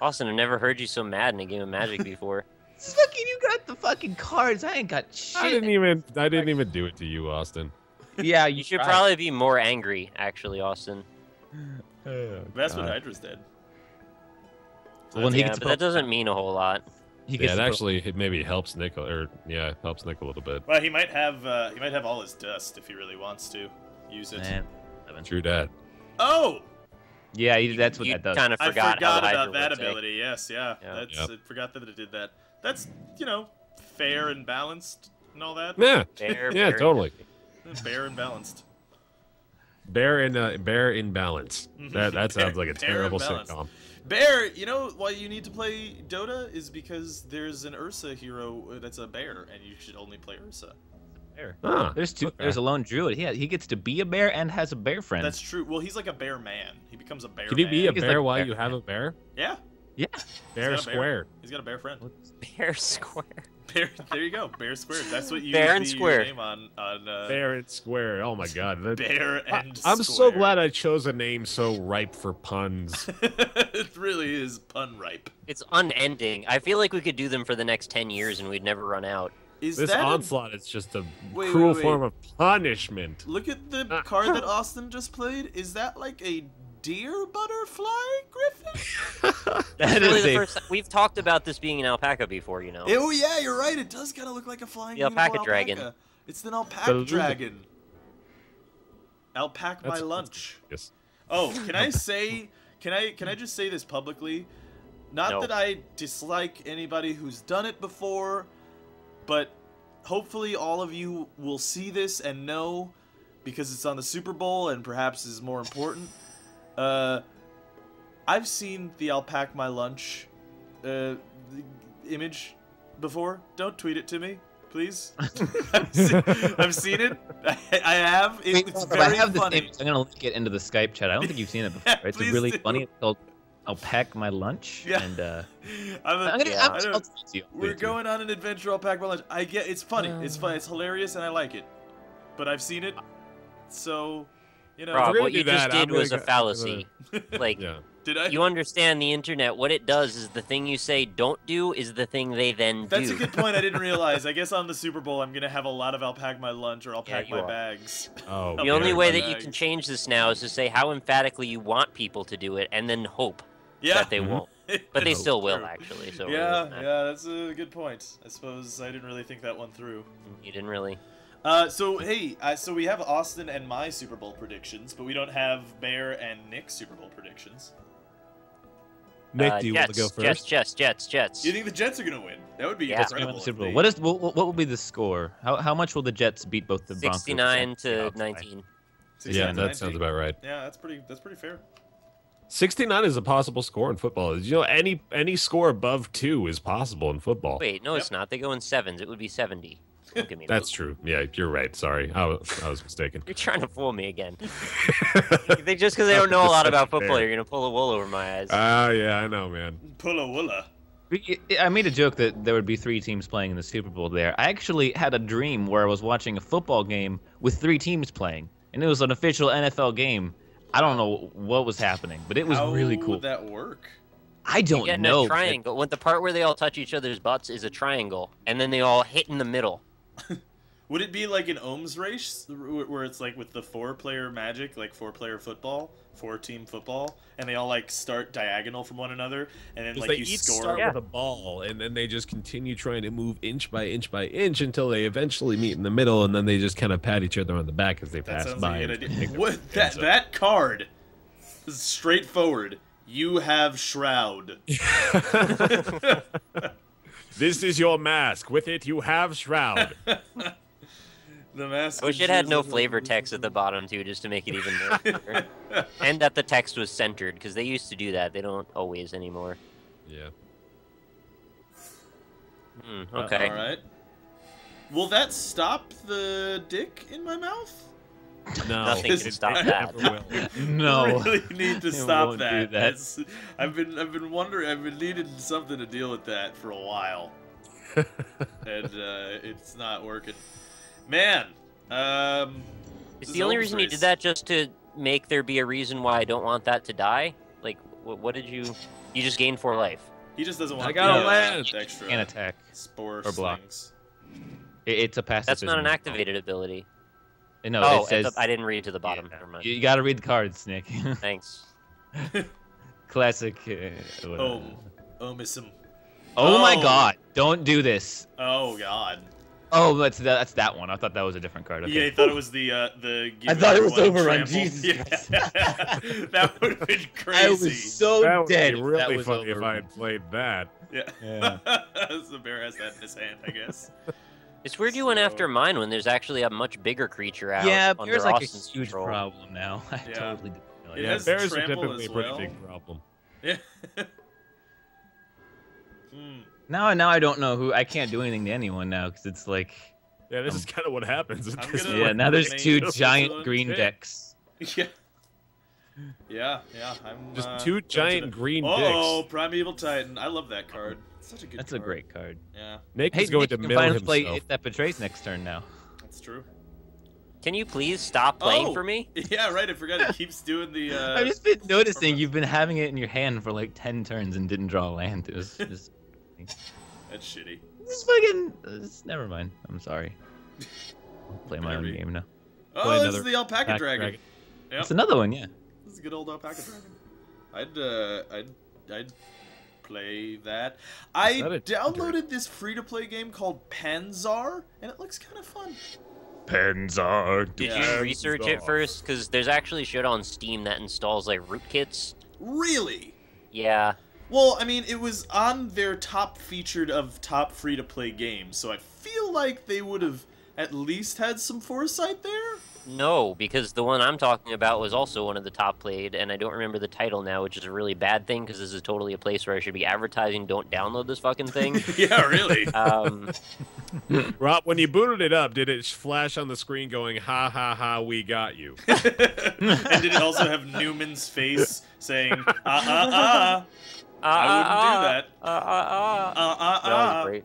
[SPEAKER 1] Austin, I've never heard you so mad in a game of Magic before. <laughs>
[SPEAKER 4] fucking, you got the fucking cards. I ain't got shit.
[SPEAKER 2] I didn't even. I didn't even do it to you, Austin.
[SPEAKER 4] Yeah,
[SPEAKER 1] You should
[SPEAKER 4] tried.
[SPEAKER 1] probably be more angry, actually, Austin.
[SPEAKER 3] That's what
[SPEAKER 2] God.
[SPEAKER 3] Hydra's did.
[SPEAKER 4] Well,
[SPEAKER 1] yeah, but that doesn't mean a whole lot.
[SPEAKER 4] He
[SPEAKER 2] Yeah, it
[SPEAKER 4] to put-
[SPEAKER 2] actually it maybe helps Nick or yeah, it helps Nick a little bit.
[SPEAKER 3] Well, he might have uh, he might have all his dust if he really wants to use it.
[SPEAKER 4] Man.
[SPEAKER 2] True that.
[SPEAKER 3] Oh,
[SPEAKER 4] Yeah, he, that's what
[SPEAKER 1] you
[SPEAKER 4] that does.
[SPEAKER 1] kind of
[SPEAKER 3] I
[SPEAKER 1] forgot,
[SPEAKER 3] forgot
[SPEAKER 1] how Hydra
[SPEAKER 3] about that
[SPEAKER 1] works,
[SPEAKER 3] ability. Yes, yeah.
[SPEAKER 1] Yeah.
[SPEAKER 3] That's
[SPEAKER 2] Yep.
[SPEAKER 3] I forgot that it did that. That's you know fair and balanced and all that.
[SPEAKER 2] Yeah,
[SPEAKER 1] Fair,
[SPEAKER 2] yeah,
[SPEAKER 1] fair.
[SPEAKER 2] totally.
[SPEAKER 3] Fair and balanced.
[SPEAKER 2] Bear in uh, bear in balance. That that sounds like a <laughs> terrible sitcom.
[SPEAKER 3] Baer, you know why you need to play Dota is because there's an Ursa hero uh, that's a bear, and you should only play Ursa.
[SPEAKER 4] bear.
[SPEAKER 2] Ah,
[SPEAKER 4] There's two.
[SPEAKER 2] okay.
[SPEAKER 4] There's a lone druid. He he gets to be a bear and has a bear friend.
[SPEAKER 3] That's true. Well, he's like a bear man. He becomes a bear.
[SPEAKER 2] Can you be a
[SPEAKER 3] man.
[SPEAKER 4] He's
[SPEAKER 2] bear
[SPEAKER 4] like
[SPEAKER 2] while
[SPEAKER 4] bear.
[SPEAKER 2] you have a bear?
[SPEAKER 3] Yeah,
[SPEAKER 4] yeah.
[SPEAKER 2] Bear
[SPEAKER 3] got a bear.
[SPEAKER 2] square.
[SPEAKER 3] he's got a bear friend.
[SPEAKER 1] Bear Square.
[SPEAKER 3] Bear, there you go. Bear squared. That's what you
[SPEAKER 1] Bear and
[SPEAKER 3] the
[SPEAKER 1] square.
[SPEAKER 3] name on on uh,
[SPEAKER 2] Bear and square. Oh my god. That,
[SPEAKER 3] Bear
[SPEAKER 2] I,
[SPEAKER 3] and.
[SPEAKER 2] I'm so glad I chose a name so ripe for puns. <laughs>
[SPEAKER 3] it really is pun ripe.
[SPEAKER 1] It's unending. I feel like we could do them for the next 10 years and we'd never run out.
[SPEAKER 3] Is
[SPEAKER 2] this
[SPEAKER 3] that a-
[SPEAKER 2] onslaught is just a
[SPEAKER 3] Wait,
[SPEAKER 2] cruel
[SPEAKER 3] wait, wait.
[SPEAKER 2] form of punishment.
[SPEAKER 3] Look at the
[SPEAKER 2] Uh,
[SPEAKER 3] card that <laughs> Austin just played. Is that like a deer butterfly griffin? <laughs>
[SPEAKER 4] That
[SPEAKER 1] Really
[SPEAKER 4] is
[SPEAKER 1] the
[SPEAKER 4] a
[SPEAKER 1] first time- We've talked about this being an alpaca before, you know.
[SPEAKER 3] Oh yeah, you're right. It does kind of look like a flying
[SPEAKER 1] The alpaca
[SPEAKER 3] beautiful
[SPEAKER 1] dragon.
[SPEAKER 3] alpaca. It's an alpaca
[SPEAKER 2] The-
[SPEAKER 3] dragon. Alpaca my lunch.
[SPEAKER 2] Yes.
[SPEAKER 3] Oh, <laughs> can I say? Can I? Can I just say this publicly? Not
[SPEAKER 1] No.
[SPEAKER 3] that I dislike anybody who's done it before, but hopefully all of you will see this and know because it's on the Super Bowl and perhaps is more important. Uh, I've seen the alpaca my lunch uh, image before. Don't tweet it to me, please. <laughs> I've, seen, I've seen it. I, <laughs> I have. It,
[SPEAKER 4] Wait,
[SPEAKER 3] it's very
[SPEAKER 4] I have
[SPEAKER 3] funny.
[SPEAKER 4] Image, I'm gonna link it into the Skype chat. I don't think you've seen it before. <laughs>
[SPEAKER 3] Yeah,
[SPEAKER 4] it's
[SPEAKER 3] please
[SPEAKER 4] really
[SPEAKER 3] do.
[SPEAKER 4] funny. It's called "I'll pack my lunch,"
[SPEAKER 3] Yeah.
[SPEAKER 4] and uh,
[SPEAKER 3] I'm, a,
[SPEAKER 4] I'm gonna.
[SPEAKER 1] Yeah.
[SPEAKER 4] I'm,
[SPEAKER 3] I
[SPEAKER 4] I'll
[SPEAKER 3] don't-
[SPEAKER 4] send it to you.
[SPEAKER 3] We're going on an adventure. I'll pack my lunch. I get it's funny. It's fun. It's hilarious, and I like it. But I've seen it, so you know.
[SPEAKER 1] Rob,
[SPEAKER 2] we're
[SPEAKER 1] what
[SPEAKER 2] do
[SPEAKER 1] you just
[SPEAKER 2] that, I'm
[SPEAKER 1] did was
[SPEAKER 2] gonna
[SPEAKER 1] a
[SPEAKER 2] go- I'm gonna-
[SPEAKER 1] fallacy. <laughs> Like,
[SPEAKER 2] Yeah.
[SPEAKER 3] Did I?
[SPEAKER 1] you understand the internet. What it does is the thing you say don't do is the thing they then
[SPEAKER 3] That's
[SPEAKER 1] do.
[SPEAKER 3] That's a good point. I didn't <laughs> realize. I guess on the Super Bowl, I'm gonna have a lot of I'll pack my lunch or I'll
[SPEAKER 1] Yeah,
[SPEAKER 3] pack
[SPEAKER 1] you
[SPEAKER 3] my
[SPEAKER 1] are.
[SPEAKER 3] bags.
[SPEAKER 2] Oh.
[SPEAKER 1] The only way
[SPEAKER 3] my
[SPEAKER 1] that you can change this now is to say how emphatically you want people to do it and then hope
[SPEAKER 3] Yeah,
[SPEAKER 1] that they
[SPEAKER 2] Mhm.
[SPEAKER 1] won't. <laughs> But they still will, actually. So
[SPEAKER 3] Yeah, yeah, that's a good point. I suppose I didn't really think that one through.
[SPEAKER 1] You didn't really.
[SPEAKER 3] Uh, so hey, uh, so we have Austin and my Super Bowl predictions, but we don't have Baer and Nick's Super Bowl predictions.
[SPEAKER 2] Nick,
[SPEAKER 1] uh,
[SPEAKER 2] do you
[SPEAKER 1] Jets,
[SPEAKER 2] want to go
[SPEAKER 1] Jets,
[SPEAKER 2] first?
[SPEAKER 1] Jets, Jets, Jets.
[SPEAKER 3] Do you think the Jets are gonna win? That would be
[SPEAKER 1] Yeah.
[SPEAKER 4] Jets
[SPEAKER 3] incredible.
[SPEAKER 4] the Super Bowl.
[SPEAKER 3] they
[SPEAKER 4] What
[SPEAKER 3] did.
[SPEAKER 4] what, what what will be the score? How how much will the Jets beat both the Broncos?
[SPEAKER 1] 69
[SPEAKER 4] and
[SPEAKER 1] to 19.
[SPEAKER 2] Yeah,
[SPEAKER 3] 69
[SPEAKER 2] that sounds about right.
[SPEAKER 3] Yeah, that's pretty. That's pretty fair.
[SPEAKER 2] 69 is a possible score in football. Did you know any any score above two is possible in football?
[SPEAKER 1] Wait, no, it's not. They go in sevens. It would be 70. Don't give me
[SPEAKER 2] That's true. Yeah, you're right. Sorry, I was, I was mistaken. <laughs>
[SPEAKER 1] You're trying to fool me again. <laughs> You think just because they don't know a lot about football, you're gonna pull a wool over my eyes.
[SPEAKER 2] Ah, yeah, I know, man.
[SPEAKER 3] Pull a
[SPEAKER 4] We- I made a joke that there would be three teams playing in the Super Bowl there. I actually had a dream where I was watching a football game with three teams playing, and it was an official NFL game. I don't know what was happening, but it was
[SPEAKER 3] How
[SPEAKER 4] really cool.
[SPEAKER 3] would that work?
[SPEAKER 4] I don't
[SPEAKER 1] get in
[SPEAKER 4] know.
[SPEAKER 1] a triangle. When the part where they all touch each other's butts is a triangle, and then they all hit in the middle. <laughs>
[SPEAKER 3] Would it be like an Ohms race where it's like with the four-player Magic, like four-player football, four-team football, and they all like start diagonal from one another, and then like
[SPEAKER 2] they
[SPEAKER 3] you
[SPEAKER 2] each
[SPEAKER 3] score?
[SPEAKER 2] start
[SPEAKER 1] Yeah.
[SPEAKER 2] with a ball, and then they just continue trying to move inch by inch by inch until they eventually meet in the middle, and then they just kind of pat each other on the back as they
[SPEAKER 3] That
[SPEAKER 2] pass
[SPEAKER 3] sounds
[SPEAKER 2] by.
[SPEAKER 3] like an
[SPEAKER 2] and
[SPEAKER 3] idea.
[SPEAKER 2] take
[SPEAKER 3] What that that card is straightforward. You have shroud. <laughs> <laughs>
[SPEAKER 2] This is your mask. With it, you have shroud. <laughs>
[SPEAKER 3] The mask.
[SPEAKER 1] I wish it had no flavor text at the bottom too, just to make it even more. <laughs> and that the text was centered, because they used to do that. They don't always anymore.
[SPEAKER 2] yeah.
[SPEAKER 1] Hmm,
[SPEAKER 2] Uh,
[SPEAKER 1] okay.
[SPEAKER 3] All right. Will that stop the dick in my mouth?
[SPEAKER 2] No, <laughs>
[SPEAKER 1] Nothing
[SPEAKER 3] can
[SPEAKER 1] stop that. <laughs>
[SPEAKER 4] No.
[SPEAKER 3] really need to <laughs> stop that.
[SPEAKER 4] that.
[SPEAKER 3] I've been I've been wondering I've been needing something to deal with that for a while, and uh, it's not working. Man, um,
[SPEAKER 1] Is the only reason he
[SPEAKER 3] race-
[SPEAKER 1] did that just to make there be a reason why I don't want that to die? Like, what, what did you? You just gained four life.
[SPEAKER 3] He just doesn't want
[SPEAKER 2] I gotta
[SPEAKER 3] the, uh,
[SPEAKER 2] land.
[SPEAKER 3] the extra
[SPEAKER 4] Can't attack.
[SPEAKER 3] spore
[SPEAKER 4] or
[SPEAKER 3] blocks.
[SPEAKER 4] It- It's a passive.
[SPEAKER 1] That's not an activated ability.
[SPEAKER 4] No,
[SPEAKER 1] oh,
[SPEAKER 4] it says.
[SPEAKER 1] the- I didn't read to the bottom.
[SPEAKER 4] Yeah.
[SPEAKER 1] Never mind.
[SPEAKER 4] You got to read the cards, Nick. <laughs>
[SPEAKER 1] Thanks.
[SPEAKER 4] Classic. Uh.
[SPEAKER 3] Oh, oh, miss him.
[SPEAKER 4] Oh my
[SPEAKER 3] Oh.
[SPEAKER 4] God! Don't do this.
[SPEAKER 3] Oh God.
[SPEAKER 4] Oh, that's that, that's that one. I thought that was a different card. Okay.
[SPEAKER 3] Yeah, he thought it was the uh, the. give
[SPEAKER 4] I thought it was
[SPEAKER 3] everyone
[SPEAKER 4] overrun.
[SPEAKER 3] trample.
[SPEAKER 4] Jesus
[SPEAKER 3] Yeah. <laughs> That would have been crazy. <laughs>
[SPEAKER 4] I was so
[SPEAKER 2] That would
[SPEAKER 4] dead.
[SPEAKER 2] be
[SPEAKER 4] if
[SPEAKER 2] really
[SPEAKER 4] that was
[SPEAKER 2] funny if I had played that.
[SPEAKER 3] Yeah.
[SPEAKER 4] Yeah.
[SPEAKER 3] the bear has that in his hand, I guess.
[SPEAKER 1] It's weird you went after mine when there's actually a much bigger creature out.
[SPEAKER 4] Yeah,
[SPEAKER 1] under
[SPEAKER 4] there's like
[SPEAKER 1] Austin's
[SPEAKER 4] a huge
[SPEAKER 1] control.
[SPEAKER 4] problem now. <laughs> I
[SPEAKER 3] Yeah.
[SPEAKER 4] totally didn't know
[SPEAKER 3] It
[SPEAKER 2] yeah,
[SPEAKER 3] has
[SPEAKER 2] bears are
[SPEAKER 3] trample
[SPEAKER 2] typically
[SPEAKER 3] as
[SPEAKER 2] a pretty
[SPEAKER 3] well.
[SPEAKER 2] big problem. <laughs>
[SPEAKER 3] Yeah. hmm.
[SPEAKER 4] Now, now I don't know who. I can't do anything to anyone now because it's like.
[SPEAKER 2] Yeah, this
[SPEAKER 4] Um,
[SPEAKER 2] is kind of what happens. at this
[SPEAKER 3] gonna-
[SPEAKER 4] Yeah,
[SPEAKER 2] point.
[SPEAKER 4] now there's two giant green
[SPEAKER 2] shit.
[SPEAKER 4] decks. <laughs>
[SPEAKER 3] Yeah. Yeah, yeah. I'm
[SPEAKER 2] Just
[SPEAKER 3] uh,
[SPEAKER 2] two
[SPEAKER 3] going
[SPEAKER 2] giant green
[SPEAKER 3] Oh,
[SPEAKER 2] dicks.
[SPEAKER 3] Primeval Titan. I love that card. It's such a good
[SPEAKER 4] That's a great card.
[SPEAKER 3] Yeah,
[SPEAKER 2] Nick
[SPEAKER 4] Hey,
[SPEAKER 2] is going
[SPEAKER 4] Nick,
[SPEAKER 2] to
[SPEAKER 4] can
[SPEAKER 2] mill
[SPEAKER 4] finally play
[SPEAKER 2] himself.
[SPEAKER 4] it that betrays next turn now.
[SPEAKER 3] that's true.
[SPEAKER 1] Can you please stop playing
[SPEAKER 3] Oh!
[SPEAKER 1] for me? <laughs>
[SPEAKER 3] Yeah, right. I forgot it keeps doing the. <laughs> Uh,
[SPEAKER 4] I've just been noticing you've been having it in your hand for like ten turns and didn't draw a land. It was <laughs> just.
[SPEAKER 3] That's shitty.
[SPEAKER 4] This fucking. This, never mind. I'm sorry. I'll play my own game now.
[SPEAKER 3] Oh,
[SPEAKER 2] Play
[SPEAKER 3] this is the alpaca
[SPEAKER 2] Pack
[SPEAKER 3] dragon.
[SPEAKER 2] dragon.
[SPEAKER 3] Yep.
[SPEAKER 4] It's another one, yeah.
[SPEAKER 3] This is a good old alpaca dragon. I'd uh, I'd I'd play that. I
[SPEAKER 2] that a
[SPEAKER 3] downloaded this free to play game called Panzar, and it looks kind of fun.
[SPEAKER 2] Penzar.
[SPEAKER 1] Did
[SPEAKER 3] Yeah.
[SPEAKER 1] you research it first? Because there's actually shit on Steam that installs like rootkits.
[SPEAKER 3] Really?
[SPEAKER 1] Yeah.
[SPEAKER 3] Well, I mean, it was on their top featured of top free to play games, so I feel like they would have at least had some foresight there.
[SPEAKER 1] No, because the one I'm talking about was also one of the top played, and I don't remember the title now, which is a really bad thing because this is totally a place where I should be advertising. Don't download this fucking thing. <laughs>
[SPEAKER 3] yeah, really. <laughs>
[SPEAKER 1] um, <laughs>
[SPEAKER 2] Rob, when you booted it up, did it flash on the screen going, ha ha ha, we got you?
[SPEAKER 3] and did it also have Newman's face saying, "Uh uh uh"? I wouldn't do that.
[SPEAKER 1] Uh, uh, uh.
[SPEAKER 3] Uh uh
[SPEAKER 1] That
[SPEAKER 3] uh.
[SPEAKER 1] was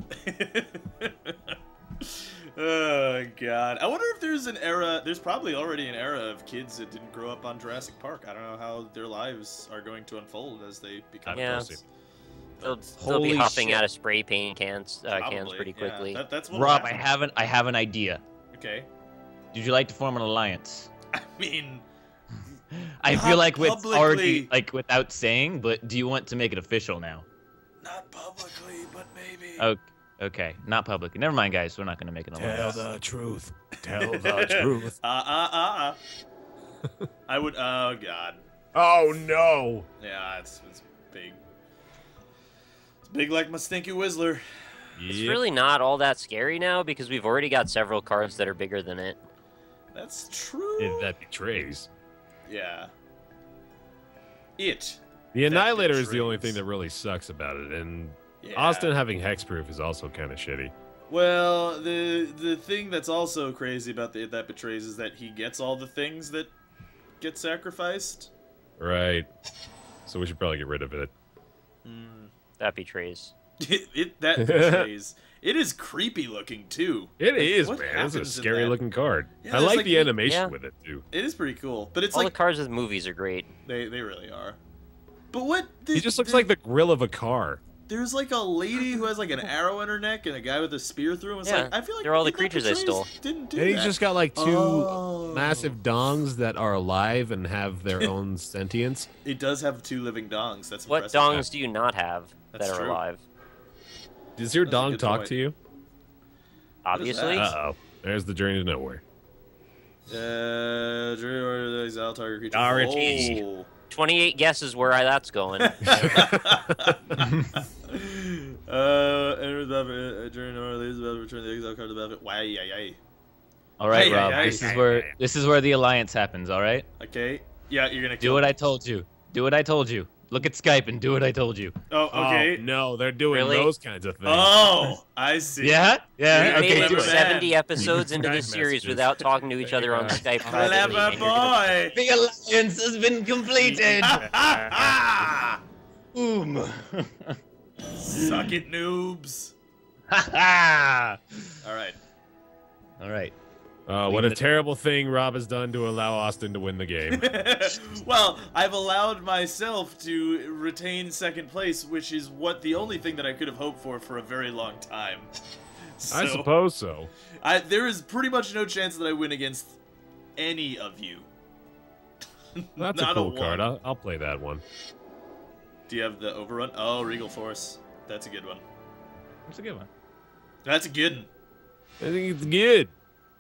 [SPEAKER 1] great.
[SPEAKER 3] Oh god. I wonder if there's an era. There's probably already an era of kids that didn't grow up on Jurassic Park. I don't know how their lives are going to unfold as they become
[SPEAKER 1] Yeah.
[SPEAKER 3] adults.
[SPEAKER 1] They'll, they'll be hopping
[SPEAKER 4] shit.
[SPEAKER 1] out of spray paint cans, uh, cans
[SPEAKER 3] probably,
[SPEAKER 1] pretty
[SPEAKER 3] yeah.
[SPEAKER 1] quickly.
[SPEAKER 3] That- that's
[SPEAKER 4] Rob, I haven't. I have an idea.
[SPEAKER 3] Okay.
[SPEAKER 4] Would you like to form an alliance? <laughs>
[SPEAKER 3] I mean,
[SPEAKER 4] I
[SPEAKER 3] Not
[SPEAKER 4] feel like it's already like without saying, but do you want to make it official now?
[SPEAKER 3] not publicly, but maybe.
[SPEAKER 4] Oh, okay, not publicly. Never mind, guys. We're not gonna make an alliance.
[SPEAKER 2] Tell the truth. Tell the truth. <laughs>
[SPEAKER 3] Uh uh uh uh. I would. Oh god.
[SPEAKER 2] Oh no.
[SPEAKER 3] Yeah, it's it's big. It's big like my stinky Whistler.
[SPEAKER 1] It's
[SPEAKER 2] Yep.
[SPEAKER 1] really not all that scary now because we've already got several cards that are bigger than it.
[SPEAKER 3] That's true.
[SPEAKER 2] If that betrays.
[SPEAKER 3] Yeah. It.
[SPEAKER 2] The
[SPEAKER 3] That
[SPEAKER 2] Annihilator is the only thing that really sucks about it, and
[SPEAKER 3] Yeah.
[SPEAKER 2] Austin having hexproof is also kind of shitty.
[SPEAKER 3] Well, the the thing that's also crazy about the that betrays is that he gets all the things that get sacrificed.
[SPEAKER 2] Right. So we should probably get rid of it.
[SPEAKER 3] Hmm.
[SPEAKER 1] That betrays. <laughs>
[SPEAKER 3] It, it that phrase. <laughs> It is creepy looking too.
[SPEAKER 2] It
[SPEAKER 3] Like,
[SPEAKER 2] is, man. It's a scary looking card.
[SPEAKER 3] Yeah,
[SPEAKER 2] I like
[SPEAKER 3] like-
[SPEAKER 2] the animation
[SPEAKER 1] Yeah.
[SPEAKER 2] with it too.
[SPEAKER 3] It is pretty cool, but it's
[SPEAKER 1] All
[SPEAKER 3] like
[SPEAKER 1] the cars with movies are great.
[SPEAKER 3] they they really are. But what?
[SPEAKER 2] He just looks like the grill of a car.
[SPEAKER 3] There's like a lady who has like an arrow in her neck and a guy with a spear through him. It's
[SPEAKER 1] Yeah,
[SPEAKER 3] like I feel like
[SPEAKER 1] they're all the
[SPEAKER 3] that
[SPEAKER 1] creatures I stole.
[SPEAKER 3] Didn't do
[SPEAKER 2] And he's
[SPEAKER 3] that.
[SPEAKER 2] just got like two
[SPEAKER 3] Oh.
[SPEAKER 2] massive dongs that are alive and have their <laughs> own sentience.
[SPEAKER 3] It does have two living dongs. That's
[SPEAKER 1] What
[SPEAKER 3] impressive.
[SPEAKER 1] dongs do you not have
[SPEAKER 3] That's
[SPEAKER 1] that are
[SPEAKER 3] true.
[SPEAKER 1] alive?
[SPEAKER 2] Does your
[SPEAKER 3] That's
[SPEAKER 2] dong talk
[SPEAKER 3] point.
[SPEAKER 2] to you?
[SPEAKER 1] Obviously.
[SPEAKER 2] Uh oh. There's the journey to nowhere.
[SPEAKER 3] Uh, Drew or the exile target creature. Oh.
[SPEAKER 1] 28 guesses where I, that's going. <laughs> <laughs>
[SPEAKER 3] uh, enter the battlefield. Uh, during or leaves the battlefield, return the exile card to the battlefield. Why, yeah, yeah.
[SPEAKER 4] All right,
[SPEAKER 3] Hey,
[SPEAKER 4] Rob.
[SPEAKER 3] hey,
[SPEAKER 4] this
[SPEAKER 3] hey,
[SPEAKER 4] is where this is where the alliance happens. All right.
[SPEAKER 3] Okay. Yeah, you're gonna
[SPEAKER 4] Do what
[SPEAKER 3] me.
[SPEAKER 4] I told you. Do what I told you. Look at Skype and do what I told you.
[SPEAKER 3] Oh, oh okay.
[SPEAKER 2] Oh, no, they're doing
[SPEAKER 1] Really?
[SPEAKER 2] those kinds of things.
[SPEAKER 3] Oh, I <laughs> see.
[SPEAKER 4] Yeah. Yeah.
[SPEAKER 1] we
[SPEAKER 3] okay,
[SPEAKER 1] made it
[SPEAKER 3] do
[SPEAKER 1] to
[SPEAKER 3] it.
[SPEAKER 1] 70 episodes into
[SPEAKER 2] Skype
[SPEAKER 1] this series without talking to each other on Skype.
[SPEAKER 2] God.
[SPEAKER 3] Clever
[SPEAKER 1] and you're gonna-
[SPEAKER 3] boy. <laughs>
[SPEAKER 4] The alliance has been completed. <laughs> Boom.
[SPEAKER 3] Suck it, noobs.
[SPEAKER 4] All
[SPEAKER 3] All right.
[SPEAKER 4] Right.
[SPEAKER 2] Oh, what a terrible thing Rob has done to allow Austin to win the game. <laughs>
[SPEAKER 3] well, I've allowed myself to retain second place, which is what the only thing that I could have hoped for for a very long time.
[SPEAKER 2] I suppose so.
[SPEAKER 3] I, there is pretty much no chance that I win against any of you. <laughs>
[SPEAKER 2] That's
[SPEAKER 3] Not
[SPEAKER 2] a cool
[SPEAKER 3] one.
[SPEAKER 2] card. I'll, I'll play that one.
[SPEAKER 3] Do you have the overrun? Oh, Regal Force. That's a good one.
[SPEAKER 4] That's a good one.
[SPEAKER 3] That's a good one.
[SPEAKER 2] I think it's good.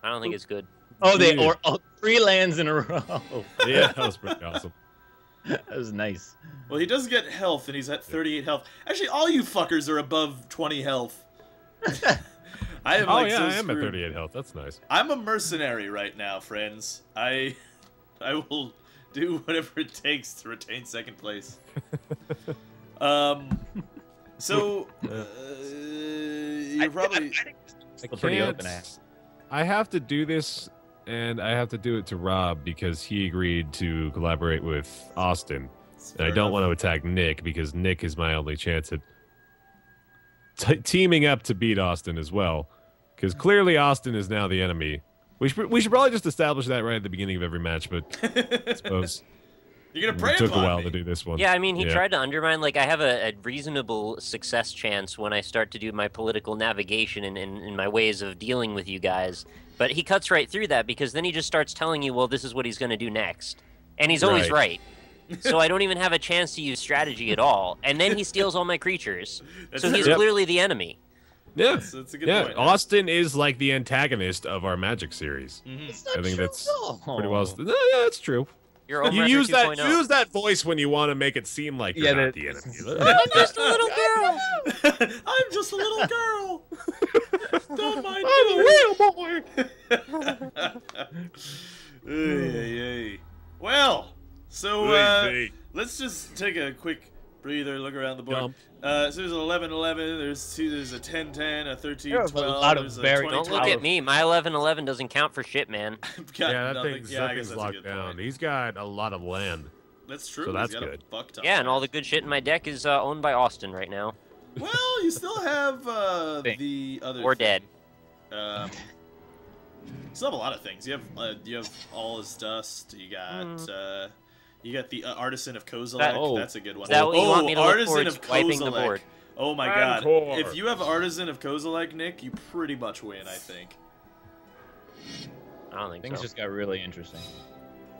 [SPEAKER 1] I don't think it's good.
[SPEAKER 4] Oh, they
[SPEAKER 2] Dude.
[SPEAKER 4] or oh, three lands in a <laughs> row.
[SPEAKER 2] Yeah, that was pretty awesome.
[SPEAKER 4] that was nice.
[SPEAKER 3] Well, he does get health, and he's at 38 health. Actually, all you fuckers are above 20 health. <laughs> I am
[SPEAKER 2] Oh
[SPEAKER 3] like
[SPEAKER 2] yeah,
[SPEAKER 3] so
[SPEAKER 2] I am at 38 health. That's nice.
[SPEAKER 3] I'm a mercenary right now, friends. I, <laughs> I will do whatever it takes to retain second place. um, so uh, you're probably I,
[SPEAKER 4] It's pretty
[SPEAKER 2] Can't-
[SPEAKER 4] open. ass.
[SPEAKER 2] I have to do this, and I have to do it to Rob because he agreed to collaborate with Austin. And I don't want to attack Nick because Nick is my only chance at t- teaming up to beat Austin as well. Because clearly Austin is now the enemy. We should, we should probably just establish that right at the beginning of every match, but <laughs> I suppose
[SPEAKER 3] You're gonna prey
[SPEAKER 2] it took a while
[SPEAKER 3] me.
[SPEAKER 2] to do this one.
[SPEAKER 1] Yeah, I mean, he
[SPEAKER 2] Yeah.
[SPEAKER 1] tried to undermine. Like, I have a, a reasonable success chance when I start to do my political navigation and in, in my ways of dealing with you guys. But he cuts right through that because then he just starts telling you, well, this is what he's going to do next. And he's always right. so I don't even have a chance to use strategy at all. And then he steals all my creatures. <laughs>
[SPEAKER 3] That's
[SPEAKER 1] So he's.
[SPEAKER 2] Yep.
[SPEAKER 1] clearly the enemy.
[SPEAKER 2] Yeah.
[SPEAKER 3] That's, that's a good
[SPEAKER 2] Yeah,
[SPEAKER 3] point.
[SPEAKER 2] Austin is like the antagonist of our Magic series.
[SPEAKER 3] Mhm.
[SPEAKER 4] It's not
[SPEAKER 2] I think
[SPEAKER 4] true
[SPEAKER 2] that's
[SPEAKER 4] at all.
[SPEAKER 2] Pretty well. No, yeah, that's true.
[SPEAKER 1] You're
[SPEAKER 2] You use that
[SPEAKER 1] 2.0.
[SPEAKER 2] use that voice when you want to make it seem like you're
[SPEAKER 4] Yeah,
[SPEAKER 2] not
[SPEAKER 4] that-
[SPEAKER 2] the enemy. <laughs>
[SPEAKER 1] I'm just a little girl. <laughs>
[SPEAKER 3] I'm just a little girl. <laughs> Don't mind me.
[SPEAKER 2] I'm a
[SPEAKER 3] me.
[SPEAKER 2] real boy.
[SPEAKER 3] Well, so uh, let's just take a quick breather, look around the board.
[SPEAKER 2] Jump.
[SPEAKER 3] Uh, so there's an 11 11, there's two, there's a 10 10, a 13
[SPEAKER 4] There are a lot of
[SPEAKER 3] there's a
[SPEAKER 4] very-
[SPEAKER 3] 20,
[SPEAKER 1] Don't look at me. My 11-11 doesn't count for shit, man. <laughs>
[SPEAKER 2] Yeah, that
[SPEAKER 3] nothing.
[SPEAKER 2] thing's,
[SPEAKER 3] yeah,
[SPEAKER 2] that thing's locked down.
[SPEAKER 3] point.
[SPEAKER 2] He's got a lot of land.
[SPEAKER 3] That's true.
[SPEAKER 2] so
[SPEAKER 3] he's
[SPEAKER 2] that's
[SPEAKER 3] got a
[SPEAKER 2] good.
[SPEAKER 3] buck
[SPEAKER 1] Yeah, and all the good shit in my deck is uh, owned by Austin right now.
[SPEAKER 3] Well, you still have uh, the other.
[SPEAKER 1] Or
[SPEAKER 3] thing.
[SPEAKER 1] dead.
[SPEAKER 3] Um, you still have a lot of things. You have uh, you have all his dust. You got uh, you got the uh, artisan of Kozilek.
[SPEAKER 1] That-
[SPEAKER 4] oh.
[SPEAKER 3] That's a good one.
[SPEAKER 1] That what
[SPEAKER 3] oh,
[SPEAKER 1] you want me to look
[SPEAKER 3] artisan
[SPEAKER 1] forward
[SPEAKER 3] of
[SPEAKER 1] to the
[SPEAKER 3] Kozilek.
[SPEAKER 1] board?
[SPEAKER 3] Oh my
[SPEAKER 2] Rancor.
[SPEAKER 3] god! If you have artisan of Kozilek, Nick, you pretty much win. I think.
[SPEAKER 1] I don't think
[SPEAKER 4] Things
[SPEAKER 1] so.
[SPEAKER 4] just got really interesting.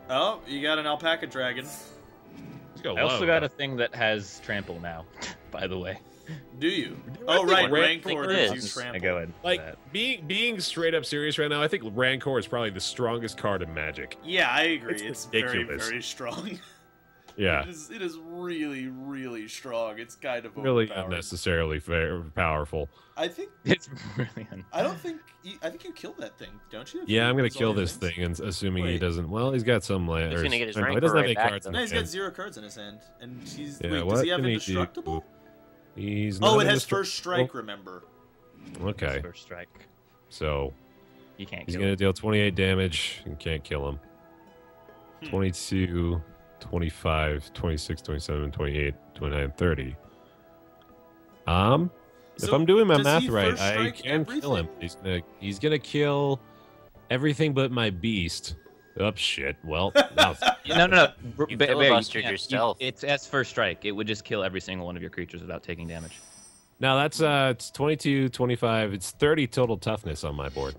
[SPEAKER 3] Oh, you got an alpaca dragon.
[SPEAKER 2] Let's go
[SPEAKER 4] I also
[SPEAKER 2] low.
[SPEAKER 4] got a thing that has trample now. <laughs> By the way, <laughs>
[SPEAKER 3] Do you?
[SPEAKER 2] I
[SPEAKER 3] Oh right,
[SPEAKER 2] Rancor
[SPEAKER 3] Rancor
[SPEAKER 1] is.
[SPEAKER 3] gives you
[SPEAKER 4] I
[SPEAKER 3] trample.
[SPEAKER 4] go ahead.
[SPEAKER 2] like
[SPEAKER 4] that.
[SPEAKER 2] being being straight up serious right now. I think Rancor is probably the strongest card in Magic.
[SPEAKER 3] Yeah, I agree.
[SPEAKER 2] It's
[SPEAKER 3] It's, very
[SPEAKER 2] ridiculous.
[SPEAKER 3] very strong. <laughs>
[SPEAKER 2] Yeah,
[SPEAKER 3] It is, it is really really strong. It's kind of
[SPEAKER 2] really
[SPEAKER 3] overpowered.
[SPEAKER 2] unnecessarily fair, powerful.
[SPEAKER 3] I think <laughs>
[SPEAKER 4] It's really. Un-
[SPEAKER 3] I don't think you, I think you killed that thing, don't you? If
[SPEAKER 2] Yeah,
[SPEAKER 3] you
[SPEAKER 2] I'm gonna kill this
[SPEAKER 3] things?
[SPEAKER 2] thing, and assuming he doesn't. Well, he's got some land.
[SPEAKER 1] He's gonna get his
[SPEAKER 2] no, he doesn't have
[SPEAKER 1] right
[SPEAKER 2] any
[SPEAKER 1] back,
[SPEAKER 2] cards in
[SPEAKER 1] though.
[SPEAKER 3] No,
[SPEAKER 2] his
[SPEAKER 3] he's got
[SPEAKER 2] hand.
[SPEAKER 3] zero cards in his hand, and he's
[SPEAKER 2] Yeah,
[SPEAKER 3] wait.
[SPEAKER 2] what
[SPEAKER 3] Does he have
[SPEAKER 2] can he do?
[SPEAKER 3] Indestructible?
[SPEAKER 2] He's
[SPEAKER 3] Oh, it has
[SPEAKER 2] indestruct-
[SPEAKER 3] first strike. Remember?
[SPEAKER 2] Okay,
[SPEAKER 4] First strike.
[SPEAKER 2] so
[SPEAKER 4] You can't
[SPEAKER 2] he's
[SPEAKER 4] kill
[SPEAKER 2] gonna
[SPEAKER 4] it.
[SPEAKER 2] deal 28 damage and can't kill him.
[SPEAKER 3] Hmm.
[SPEAKER 2] 22, 25, 26, 27, 28, 29, 30. Um, if I'm doing my math right, I
[SPEAKER 3] strike
[SPEAKER 2] can kill him. He's gonna he's gonna kill everything but my beast. Oh shit. Well, <laughs> now
[SPEAKER 4] No, no, no.
[SPEAKER 1] You
[SPEAKER 4] Ba- Baer,
[SPEAKER 1] filibustered
[SPEAKER 4] can't.
[SPEAKER 1] yourself.
[SPEAKER 4] it's as first strike. It would just kill every single one of your creatures without taking damage.
[SPEAKER 2] now that's uh it's 22, 25, it's 30 total toughness on my board.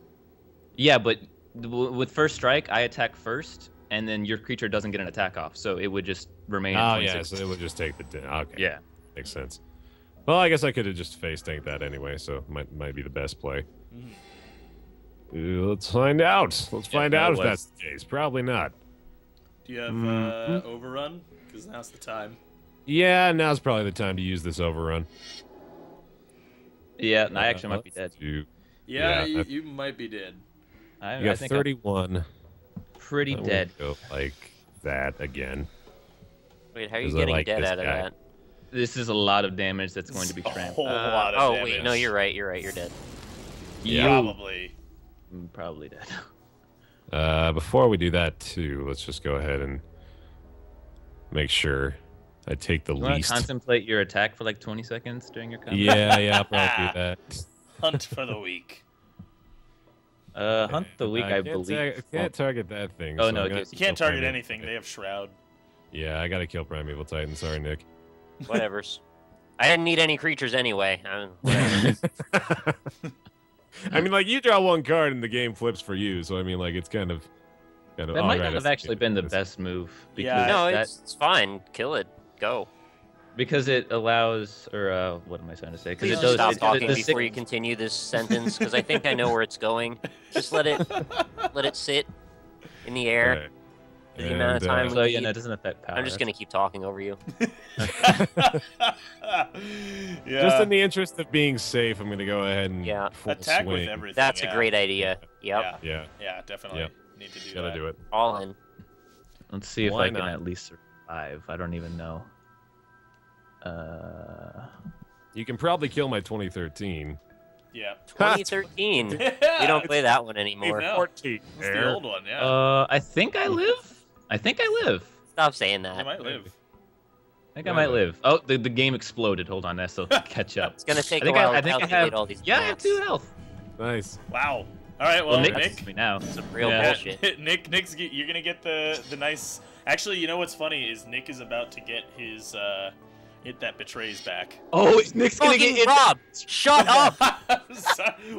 [SPEAKER 4] Yeah, but with first strike, I attack first, and then your creature doesn't get an attack off, so it would just remain. at
[SPEAKER 2] Oh yeah, so it would just take the da- okay.
[SPEAKER 4] yeah.
[SPEAKER 2] Makes sense. Well, I guess I could have just face tanked that anyway, so might might be the best play. Uh, let's find out. Let's
[SPEAKER 4] Yeah,
[SPEAKER 2] find
[SPEAKER 4] that
[SPEAKER 2] out if that's the case. Probably not.
[SPEAKER 3] Do you have
[SPEAKER 2] Mm-hmm.
[SPEAKER 3] uh, overrun? Because now's the time.
[SPEAKER 2] Yeah, now's probably the time to use this overrun.
[SPEAKER 4] Yeah, and I actually might be dead.
[SPEAKER 2] do-
[SPEAKER 3] Yeah,
[SPEAKER 2] Yeah,
[SPEAKER 3] you, you might be dead.
[SPEAKER 4] I,
[SPEAKER 2] You
[SPEAKER 4] I
[SPEAKER 2] got
[SPEAKER 4] think I'm
[SPEAKER 2] 31.
[SPEAKER 4] pretty
[SPEAKER 2] I
[SPEAKER 4] dead.
[SPEAKER 2] Go like that again.
[SPEAKER 1] Wait, how are you getting
[SPEAKER 2] like
[SPEAKER 1] dead out of
[SPEAKER 2] guy.
[SPEAKER 1] that?
[SPEAKER 4] This is a lot of damage that's going to be <laughs>
[SPEAKER 3] A whole
[SPEAKER 1] Uh,
[SPEAKER 3] lot of
[SPEAKER 1] oh
[SPEAKER 3] damage.
[SPEAKER 1] wait, no, you're right. You're right. You're dead.
[SPEAKER 2] Yeah.
[SPEAKER 3] Probably.
[SPEAKER 4] I'm probably dead. <laughs>
[SPEAKER 2] Uh, before we do that too, let's just go ahead and make sure I take the
[SPEAKER 4] You want
[SPEAKER 2] least.
[SPEAKER 4] contemplate your attack for like 20 seconds during your combat?
[SPEAKER 2] Yeah, yeah, I'll probably do <laughs> that.
[SPEAKER 3] Hunt for the weak.
[SPEAKER 4] Uh, hunt the weak, I,
[SPEAKER 2] can't
[SPEAKER 4] believe.
[SPEAKER 2] ta- I can't target that thing.
[SPEAKER 4] Oh,
[SPEAKER 2] so
[SPEAKER 4] no,
[SPEAKER 2] gonna
[SPEAKER 3] You
[SPEAKER 4] you
[SPEAKER 3] can't target
[SPEAKER 2] Primeval
[SPEAKER 3] anything. They have shroud.
[SPEAKER 2] Yeah, I gotta kill Primeval Titan. Sorry, Nick.
[SPEAKER 1] Whatever's. <laughs> I didn't need any creatures anyway. <laughs> I,
[SPEAKER 2] mean, like you draw one card and the game flips for you. So I mean, like it's kind of, kind of.
[SPEAKER 4] That might
[SPEAKER 2] right,
[SPEAKER 4] not have actually been the best move because
[SPEAKER 3] Yeah.
[SPEAKER 1] no,
[SPEAKER 4] that,
[SPEAKER 1] it's, it's fine. Kill it. Go.
[SPEAKER 4] because it allows or uh, what am I trying to say? Because
[SPEAKER 1] Please
[SPEAKER 4] it does
[SPEAKER 1] stop
[SPEAKER 4] it,
[SPEAKER 1] talking
[SPEAKER 4] the, the
[SPEAKER 1] before
[SPEAKER 4] six-
[SPEAKER 1] you continue this sentence because I think I know where it's going. Just let it <laughs> let it sit in the air.
[SPEAKER 2] Right.
[SPEAKER 1] For the amount of
[SPEAKER 2] And, uh,
[SPEAKER 1] time
[SPEAKER 4] So yeah,
[SPEAKER 1] need-
[SPEAKER 4] no, it doesn't affect power.
[SPEAKER 1] I'm just gonna keep talking over you. <laughs>
[SPEAKER 3] yeah.
[SPEAKER 2] Just in the interest of being safe, I'm gonna go ahead and
[SPEAKER 1] Yeah.
[SPEAKER 2] full
[SPEAKER 3] Attack
[SPEAKER 2] swing.
[SPEAKER 3] with everything.
[SPEAKER 1] That's
[SPEAKER 3] yeah.
[SPEAKER 1] a great idea. Yep.
[SPEAKER 3] Yeah.
[SPEAKER 2] Yeah,
[SPEAKER 3] Yeah, definitely.
[SPEAKER 2] Yep.
[SPEAKER 3] Need to do
[SPEAKER 2] gotta
[SPEAKER 3] that.
[SPEAKER 2] do it.
[SPEAKER 1] All in.
[SPEAKER 4] Let's see if
[SPEAKER 2] Why
[SPEAKER 4] I can
[SPEAKER 2] not?
[SPEAKER 4] at least survive. I don't even know. Uh,
[SPEAKER 2] You can probably kill my 2013.
[SPEAKER 3] Yeah. <laughs>
[SPEAKER 1] 2013. <laughs> we don't play that one anymore.
[SPEAKER 3] No.
[SPEAKER 2] 14.
[SPEAKER 3] It's the old one, yeah.
[SPEAKER 4] uh, I think I live. I think I live.
[SPEAKER 1] Stop saying that.
[SPEAKER 3] I might live.
[SPEAKER 4] I think I might live. Oh, the, the game exploded. Hold on, I still <laughs> catch up.
[SPEAKER 1] It's gonna take
[SPEAKER 4] I think
[SPEAKER 1] a
[SPEAKER 4] I-
[SPEAKER 1] while
[SPEAKER 4] I
[SPEAKER 1] to
[SPEAKER 4] think I have-
[SPEAKER 1] all these.
[SPEAKER 4] Yeah, I have two health.
[SPEAKER 2] Nice.
[SPEAKER 3] Wow. All right, well,
[SPEAKER 4] Well, Nick,
[SPEAKER 3] Nick,
[SPEAKER 4] me now.
[SPEAKER 1] Some real
[SPEAKER 4] Yeah.
[SPEAKER 1] bullshit. <laughs>
[SPEAKER 3] Nick, Nick's you're gonna get the the nice. Actually, you know what's funny is Nick is about to get his uh, hit that betrays back.
[SPEAKER 4] Oh, Nick's gonna
[SPEAKER 1] Fucking
[SPEAKER 4] get it.
[SPEAKER 1] Rob, shut <laughs> up.